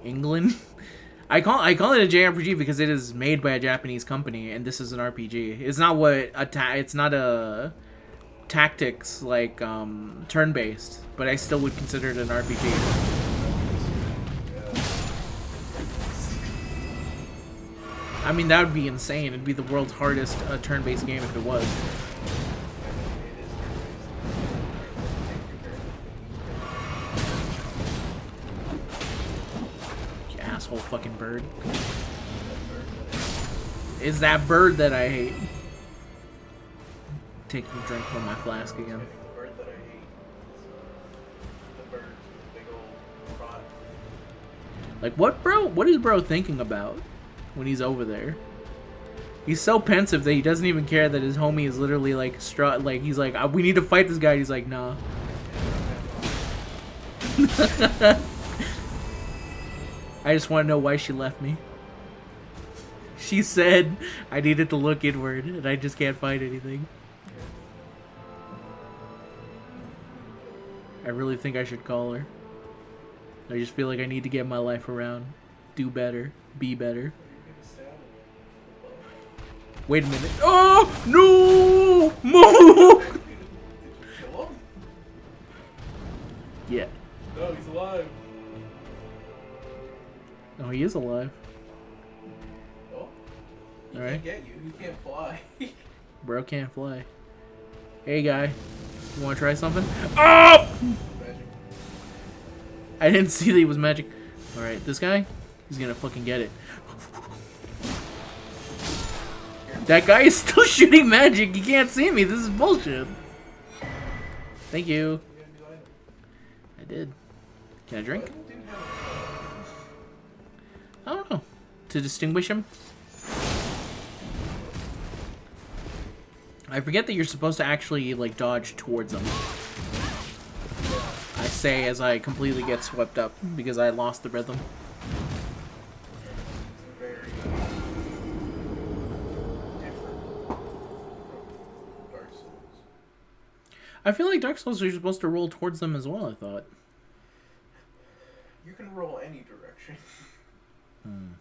England. I call I call it a JRPG because it is made by a Japanese company, and this is an RPG. It's not what a It's not a tactics like um, turn based, but I still would consider it an RPG. I mean, that would be insane. It'd be the world's hardest uh, turn based game if it was. Fucking bird. Is that bird that I hate? Taking a drink from my flask again. Like, what, bro? What is bro thinking about when he's over there? He's so pensive that he doesn't even care that his homie is literally like strut. Like he's like, "Uh, we need to fight this guy. He's like, nah. I just want to know why she left me. She said I needed to look inward, and I just can't find anything. I really think I should call her. I just feel like I need to get my life around, do better, be better. Wait a minute. Oh no! Move! Did you kill him? Yeah. No, he's alive. Oh, he is alive. Oh. He Alright. can't get you. He can't fly. Bro can't fly. Hey, guy. You want to try something? Oh! Magic. I didn't see that he was magic. Alright, this guy, he's gonna fucking get it. That guy is still shooting magic. He can't see me. This is bullshit. Thank you. You gotta do item. I did. Can I drink? I don't know. To distinguish him? I forget that you're supposed to actually, like, dodge towards them. I say as I completely get swept up because I lost the rhythm. I feel like Dark Souls you're supposed to roll towards them as well, I thought. You can roll any direction. Hmm.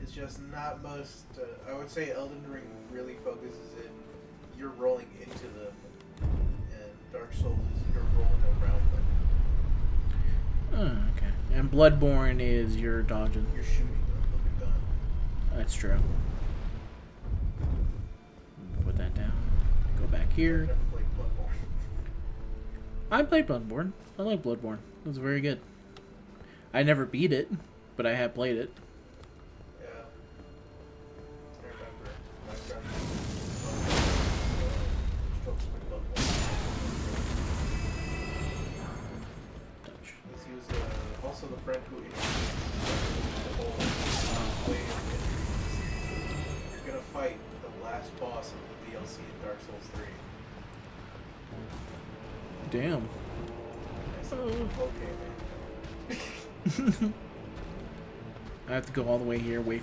It's just not most. Uh, I would say Elden Ring really focuses in you're rolling into them, and Dark Souls is you're rolling around them. Oh, okay. And Bloodborne is you're dodging. You're shooting them with a gun. That's true. Put that down. Go back here. never played Bloodborne. I played Bloodborne. I like Bloodborne. It was very good. I never beat it, but I have played it.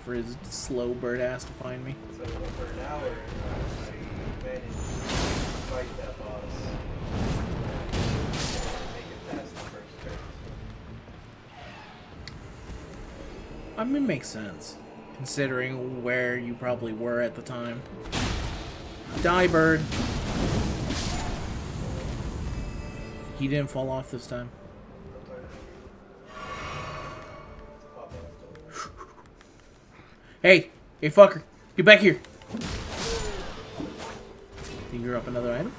For his slow bird ass to find me. So for an hour, I managed to fight that boss. Make it past the first turn. I mean, it makes sense, considering where you probably were at the time. Die, bird. He didn't fall off this time. Hey, hey fucker, get back here. Finger up another item.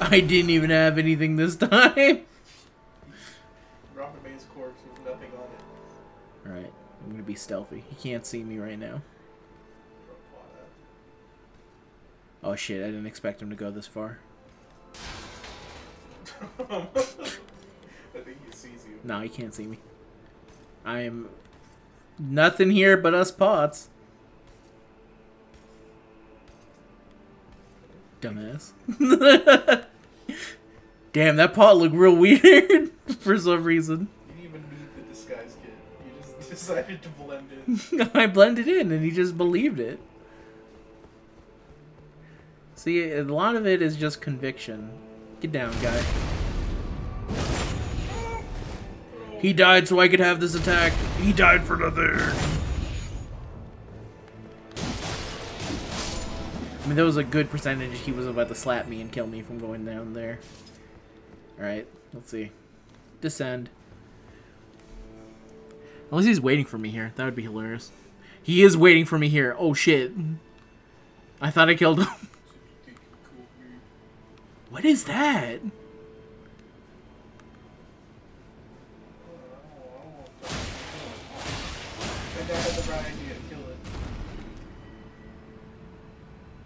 I didn't even have anything this time. Robert May's corpse with nothing on it. Alright, I'm gonna be stealthy. He can't see me right now. Oh shit, I didn't expect him to go this far. I think he sees you. No, he can't see me. I am nothing here but us pots. Dumbass. Damn, that pot looked real weird for some reason. You didn't even need the disguise kit. You just decided to blend in. I blended in and he just believed it. See, a lot of it is just conviction. Get down, guy. He died so I could have this attack. He died for nothing. I mean, that was a good percentage he was about to slap me and kill me from going down there. Alright, let's see. Descend. Unless he's waiting for me here. That would be hilarious. He is waiting for me here. Oh, shit. I thought I killed him. What is that? That guy had the right idea to kill it.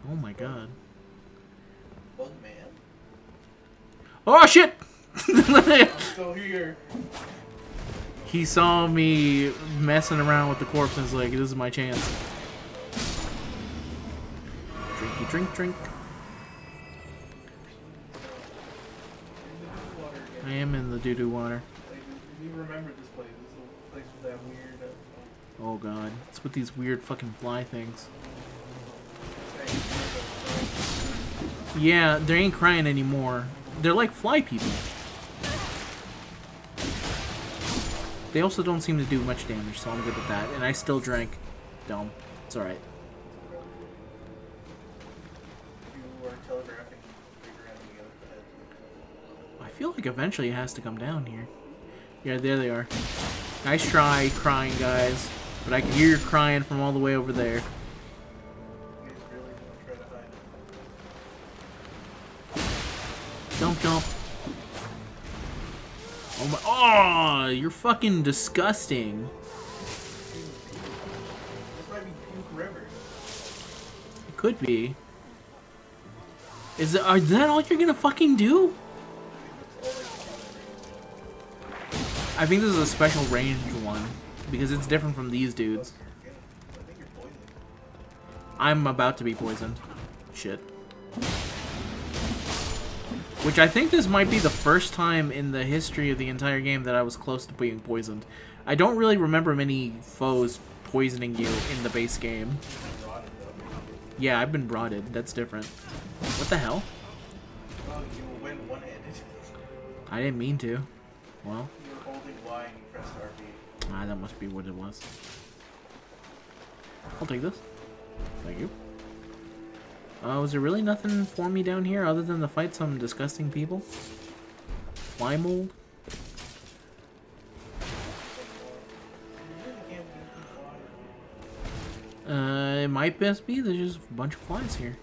Oh my god. Bug man. Oh, shit! Let's go here. he saw me messing around with the corpse and was like, this is my chance. Drinky drink drink. I am in the doo-doo water. Like, we remember this place. This little place with that weird. Uh, Oh god. It's with these weird fucking fly things. Yeah, they ain't crying anymore. They're like fly people. They also don't seem to do much damage, so I'm good with that. And I still drank. Dumb. It's alright. I feel like eventually it has to come down here. Yeah, there they are. Nice try, crying guys. But I can hear you crying from all the way over there. Oh! You're fucking disgusting. This might be Puke River. It could be. Is it? Are that all you're gonna fucking do? I think this is a special range one because it's different from these dudes. I think you're poisoned. I'm about to be poisoned. Shit. Which I think this might be the first time in the history of the entire game that I was close to being poisoned. I don't really remember many foes poisoning you in the base game. Yeah, I've been rotted. That's different. What the hell? I didn't mean to. Well, ah, that must be what it was. I'll take this. Thank you. Uh, was there really nothing for me down here other than to fight some disgusting people? Fly mold? Uh, it might best be there's just a bunch of flies here.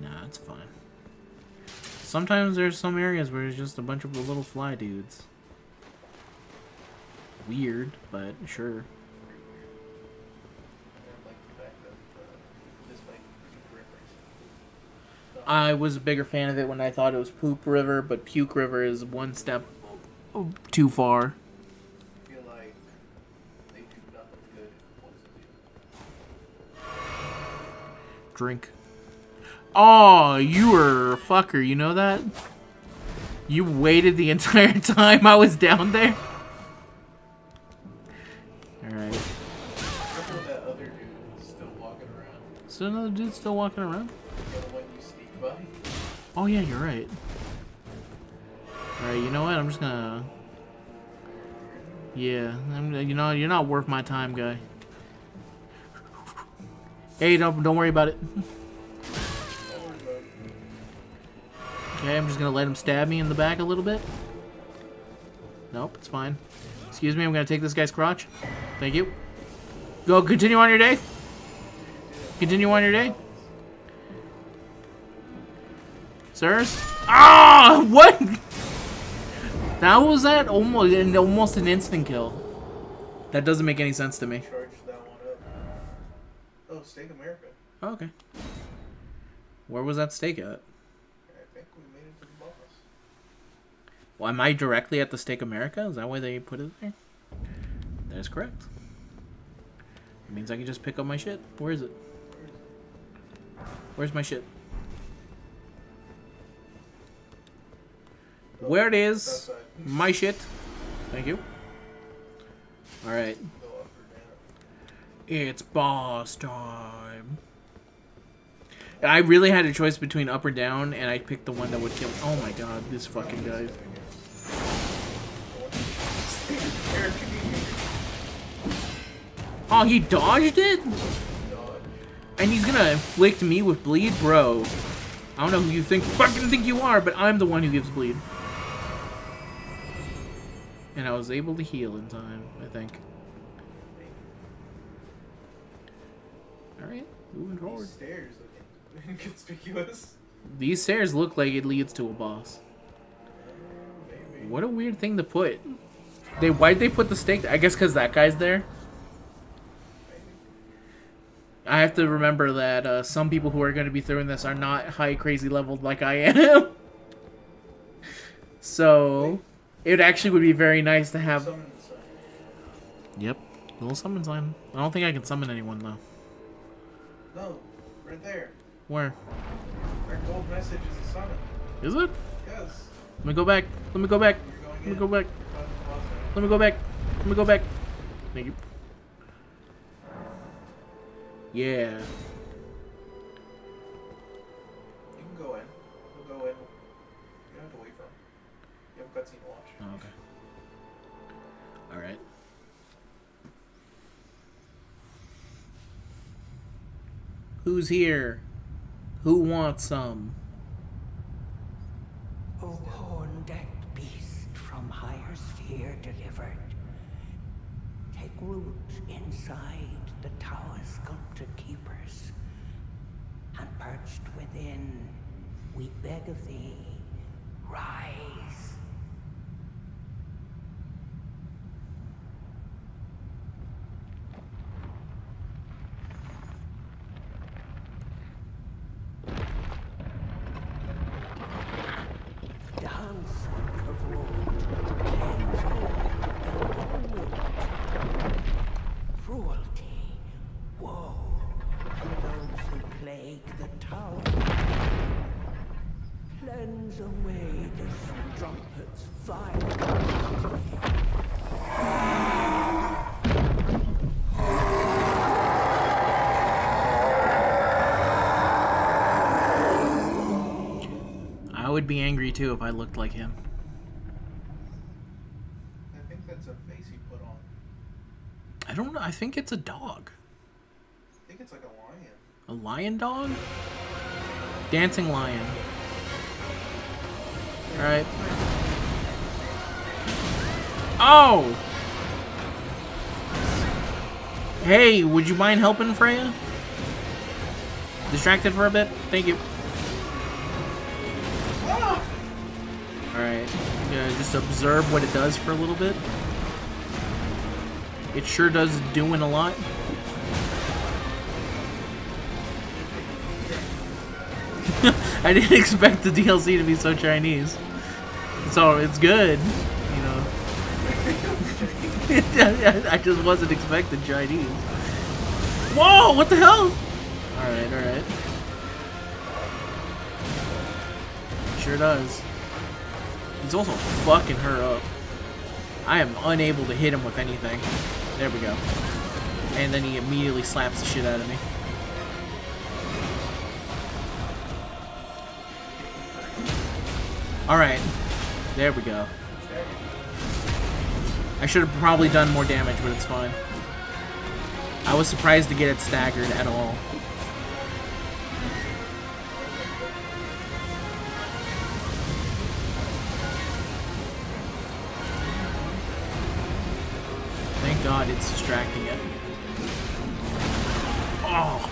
Nah, it's fine. Sometimes there's some areas where there's just a bunch of little fly dudes. Weird, but sure. I like the fact that uh, this might be Puke River. I was a bigger fan of it when I thought it was Poop River, but Puke River is one step too far. Like they do nothing good if poison you. Drink. Oh, you were a fucker, you know that? You waited the entire time I was down there? Alright. Remember that other dude who's still? So another dude still walking around? Oh yeah, you're right. Alright, you know what? I'm just gonna... Yeah, I'm, you know, you're not worth my time, guy. Hey, don't, don't worry about it. Okay, I'm just gonna let him stab me in the back a little bit. Nope, it's fine. Excuse me, I'm gonna take this guy's crotch. Thank you. Go, continue on your day. Continue on your day. Sirs? Ah! What? That was that almost almost an instant kill. That doesn't make any sense to me. Charge that one up. Oh, Stake of Marika. Oh, okay. Where was that stake at? I think we made it to the boss. Well, am I directly at the Stake of Marika? Is that why they put it there? That is correct. It means I can just pick up my shit. Where is it? Where's my shit? Where it is. My shit. Thank you. Alright. It's boss time. I really had a choice between up or down, and I picked the one that would kill. Oh my god, this fucking guy. Oh, he dodged it? And he's gonna inflict me with bleed? Bro. I don't know who you think fucking think you are, but I'm the one who gives bleed. And I was able to heal in time, I think. Alright, moving forward. These stairs look inconspicuous. These stairs look like it leads to a boss. Maybe. What a weird thing to put. They why'd they put the stake? I guess because that guy's there. I have to remember that uh, some people who are going to be throwing this are not high crazy leveled like I am. so it actually would be very nice to have. Summon the sun. Yep, little summon sign. I don't think I can summon anyone though. No, right there. Where That gold message is a summon. is it? Yes. Let me go back. Let me go back. Let me go back. You're fighting the boss now. Let me go back. Let me go back. Thank you. Yeah. Who's here? Who wants some? O horn-decked beast from higher sphere delivered, take root inside the tower's sculpted keepers, and perched within, we beg of thee, rise. Dance on Kavod, cleanse all and all. Cruelty, woe, and those who plague the tower. Cleanse away the strumpet's vile. I would be angry too if I looked like him. I think that's a face he put on. I don't know. I think it's a dog. I think it's like a lion. A lion dog? Dancing lion. Alright. Oh! Hey, would you mind helping Freyja? Distracted for a bit? Thank you. Alright. Yeah, just observe what it does for a little bit. It sure does doing a lot. I didn't expect the DLC to be so Chinese. So it's good, you know. I just wasn't expecting Chinese. Whoa! What the hell? All right, all right. Sure does. He's also fucking her up. I am unable to hit him with anything. There we go. And then he immediately slaps the shit out of me. Alright. There we go. I should have probably done more damage, but it's fine. I was surprised to get it staggered at all. God, it's distracting it. Oh.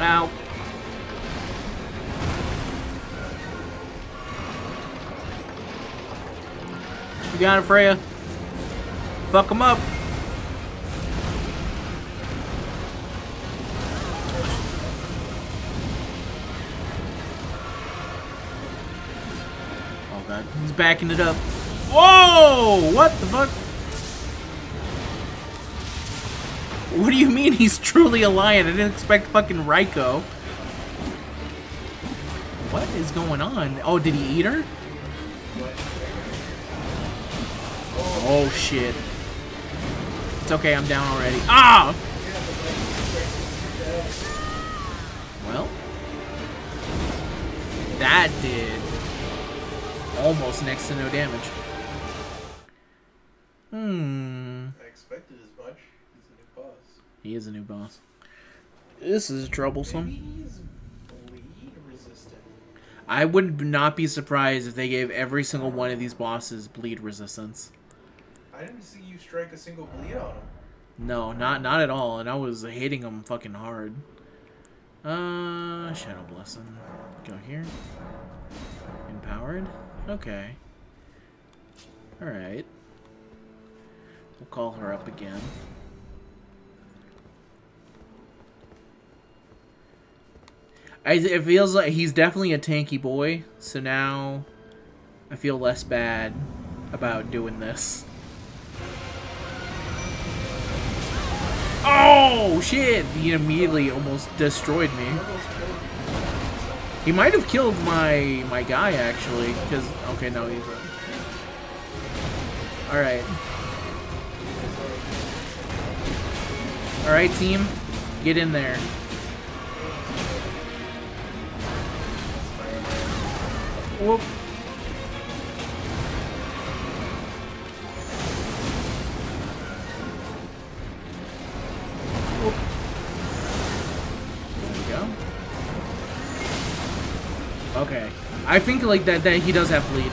Ow. You got it, Freyja. Fuck him up. He's backing it up. Whoa! What the fuck? What do you mean he's truly a lion? I didn't expect fucking Raiko. What is going on? Oh, did he eat her? Oh shit. It's okay, I'm down already. Ah! Well. That did almost next to no damage. Hmm. I expected as much. He's a new boss. He is a new boss. This is troublesome. Maybe bleed resistant. I would not be surprised if they gave every single one of these bosses bleed resistance. I didn't see you strike a single bleed on him. No, not not at all. And I was hitting him fucking hard. Uh, Shadow Blessing. Go here. Empowered. Okay. All right. We'll call her up again. I, it feels like he's definitely a tanky boy, so now I feel less bad about doing this. Oh shit! He immediately almost destroyed me. He might have killed my my guy actually, because okay, no, he's. All right. All right, team, get in there. Whoop. Whoop. I think like that that he does have bleed.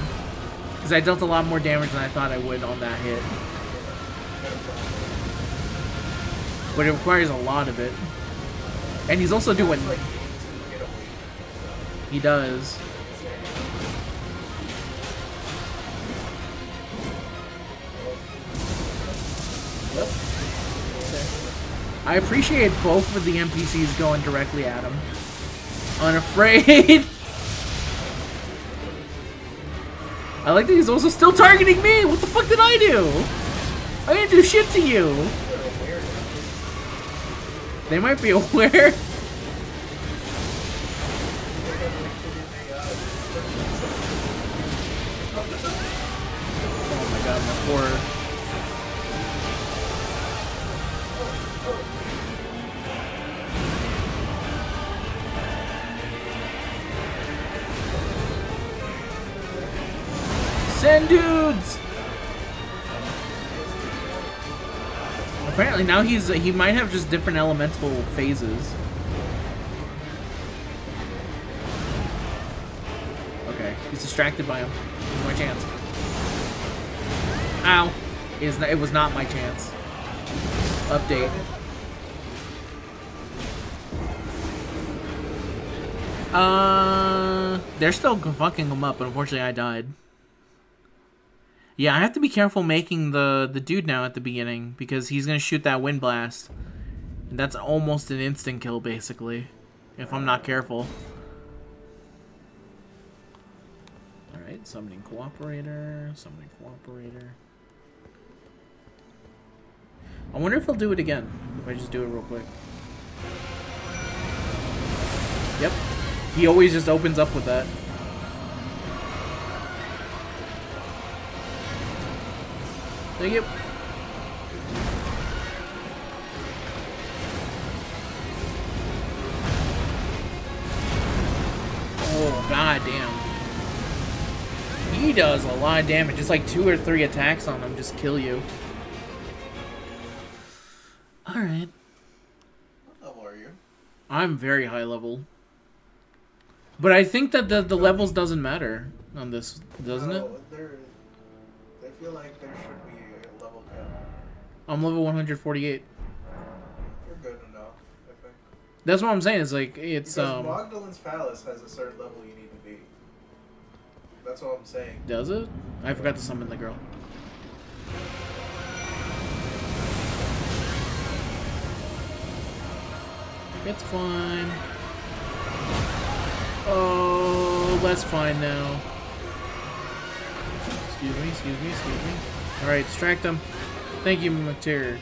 Because I dealt a lot more damage than I thought I would on that hit. But it requires a lot of it. And he's also doing... He does. I appreciate both of the NPCs going directly at him. Unafraid. I like that he's also still targeting me. What the fuck did I do? I didn't do shit to you. They might be aware. now he's he might have just different elemental phases. Okay, he's distracted by him. Is my chance. Ow! It, is not, it was not my chance. Update. Uh, they're still fucking him up, but unfortunately I died. Yeah, I have to be careful making the the dude now at the beginning because he's gonna shoot that wind blast, and that's almost an instant kill basically, if I'm not careful. All right, summoning cooperator, summoning cooperator. I wonder if he'll do it again if I just do it real quick. Yep, he always just opens up with that. Thank you. Oh, god damn. He does a lot of damage. Just like two or three attacks on him just kill you. Alright. What level are you? I'm very high level. But I think that the the levels doesn't matter on this, doesn't it? No, There, I feel like I'm level 148. You're good enough, I think. That's what I'm saying. It's like it's Because um. Magdalen's Palace has a certain level you need to be. That's what I'm saying. Does it? I forgot to summon the girl. It's fine. Oh, that's fine now. Excuse me, excuse me, excuse me. Alright, distract them. Thank you, Material.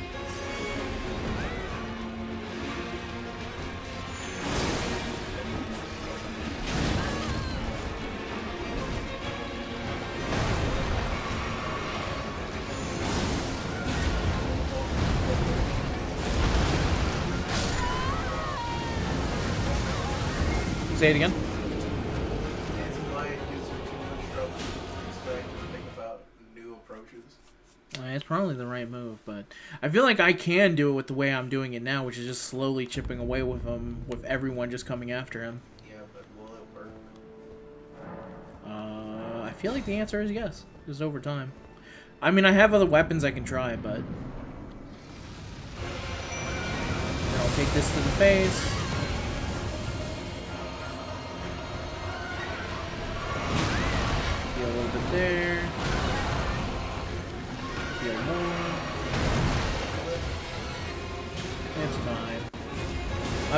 Say it again. Probably the right move, but I feel like I can do it with the way I'm doing it now, which is just slowly chipping away with him, with everyone just coming after him. Yeah, but will it work? Uh, I feel like the answer is yes, just over time. I mean, I have other weapons I can try, but I'll take this to the face. Heal a little bit there.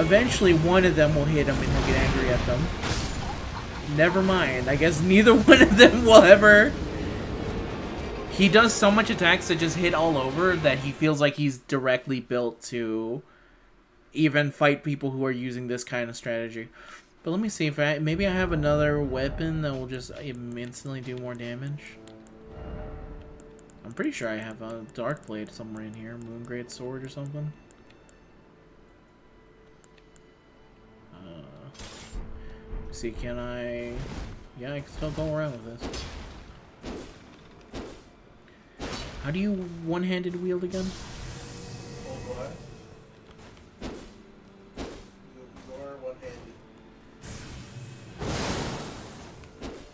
Eventually, one of them will hit him and he'll get angry at them. Never mind. I guess neither one of them will ever. He does so much attacks that just hit all over that he feels like he's directly built to even fight people who are using this kind of strategy. But let me see if I maybe I have another weapon that will just instantly do more damage. I'm pretty sure I have a dark blade somewhere in here, moon sword or something. Uh, see, can I? Yeah, I can still go around with this. How do you one-handed wield again? Hold what? You, you are one-handed.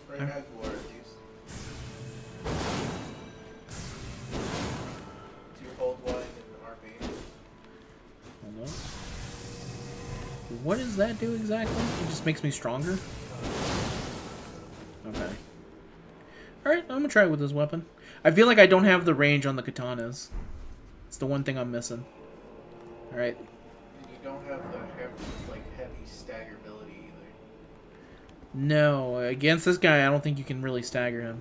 Right What does that do exactly? It just makes me stronger? Okay. Alright, I'm gonna try it with this weapon. I feel like I don't have the range on the katanas. It's the one thing I'm missing. Alright. You don't have the heavy, like heavy stagger ability either. No, against this guy, I don't think you can really stagger him.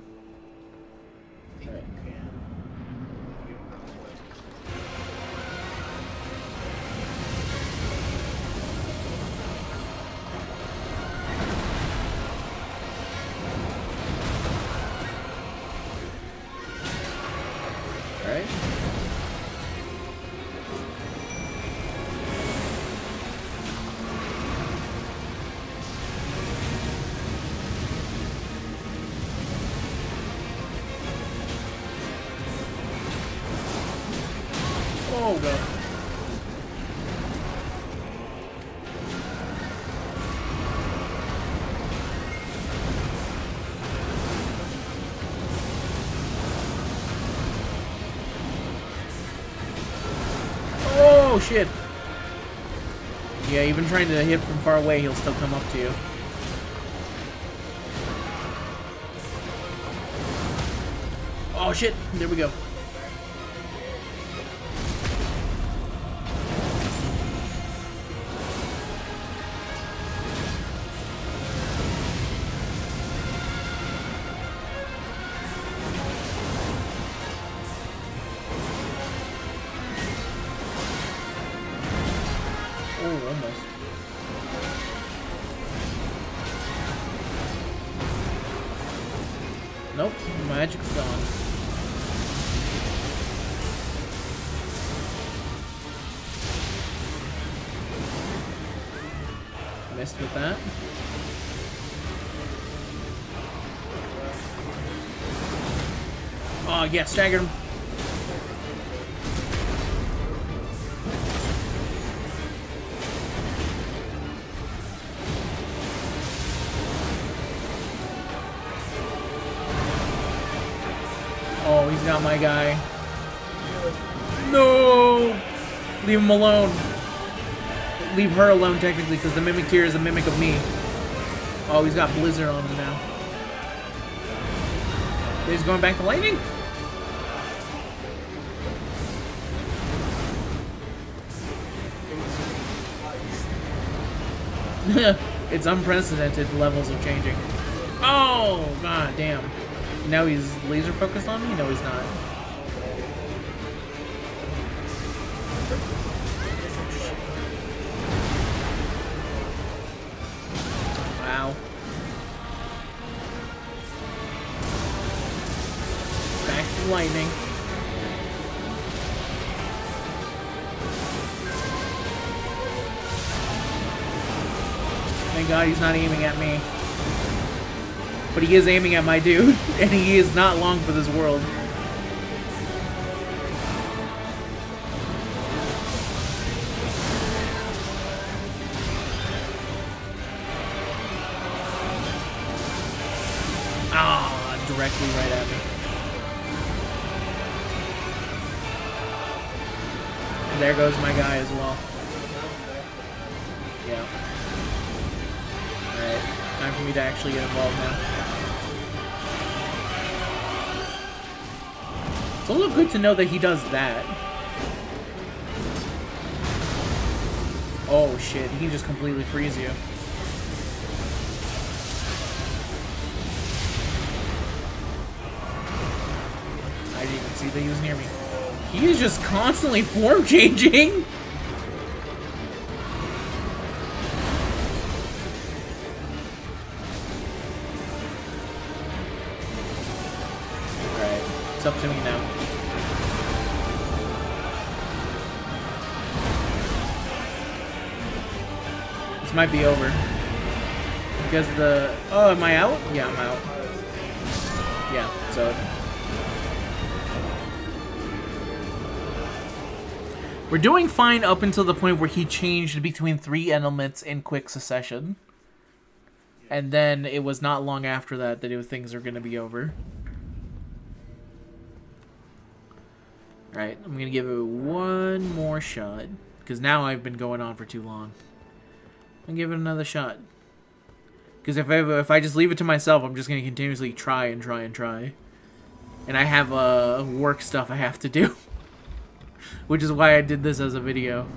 Trying to hit from far away, he'll still come up to you. Oh shit, there we go. Magic's gone. Missed with that. Ah, oh, yeah, staggered him. My guy. No! Leave him alone. Leave her alone, technically, because the mimic here is a mimic of me. Oh, he's got Blizzard on him now. He's going back to lightning? it's unprecedented levels of changing. Oh, god damn. Now he's laser focused on me? No, he's not. He is aiming at my dude, and he is not long for this world. Ah, directly right at me. There goes my guy as well. Yeah. Alright, time for me to actually get involved now. It's a little good to know that he does that. Oh shit, he can just completely freeze you. I didn't even see that he was near me. He is just constantly form changing! might be over. Because the... Oh, am I out? Yeah, I'm out. Yeah, so... We're doing fine up until the point where he changed between three elements in quick succession. And then it was not long after that that things are going to be over. Right, I'm going to give it one more shot. Because now I've been going on for too long. And give it another shot. Because if I, if I just leave it to myself, I'm just going to continuously try and try and try. And I have uh, work stuff I have to do. Which is why I did this as a video.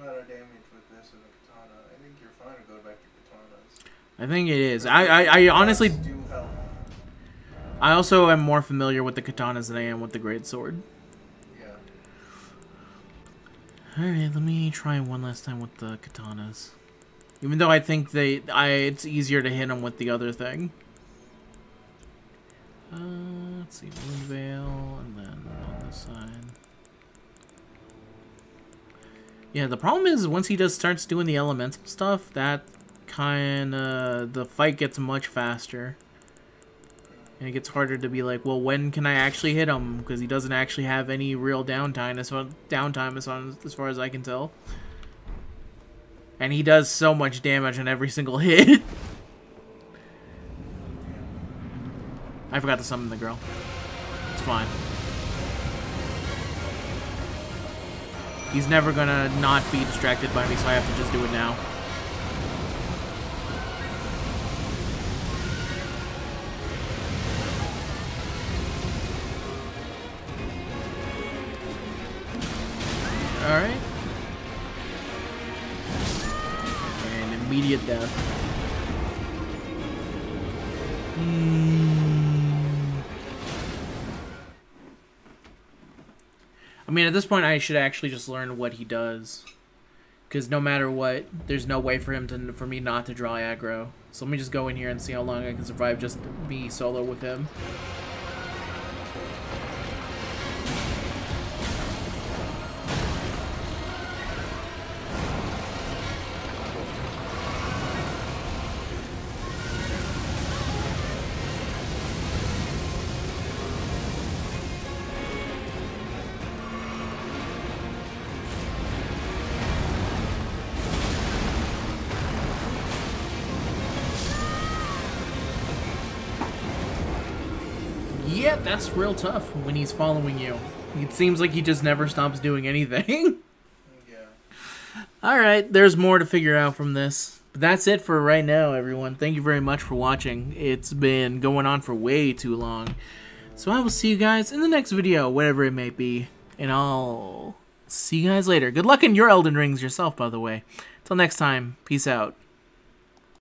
Amount of damage with this katana. I think you're fine to go back to katanas. I think it is. I, I, I honestly, do help. I also am more familiar with the katanas than I am with the great sword. Yeah. Alright, let me try one last time with the katanas. Even though I think they, I it's easier to hit them with the other thing. Uh, let's see, Moonveil, and then on this side. Yeah, the problem is once he just starts doing the elemental stuff, that kind of the fight gets much faster. And it gets harder to be like, well, when can I actually hit him? Because he doesn't actually have any real downtime as far, downtime as as, as far as I can tell. And he does so much damage on every single hit. I forgot to summon the girl. It's fine. He's never gonna not be distracted by me, so I have to just do it now. At this point, I should actually just learn what he does. Because no matter what, there's no way for him to for me not to draw aggro. So let me just go in here and see how long I can survive just me solo with him. That's real tough when he's following you. It seems like he just never stops doing anything. Yeah. Alright, there's more to figure out from this. But that's it for right now, everyone. Thank you very much for watching. It's been going on for way too long. So I will see you guys in the next video, whatever it may be. And I'll see you guys later. Good luck in your Elden Rings yourself, by the way. Till next time, peace out.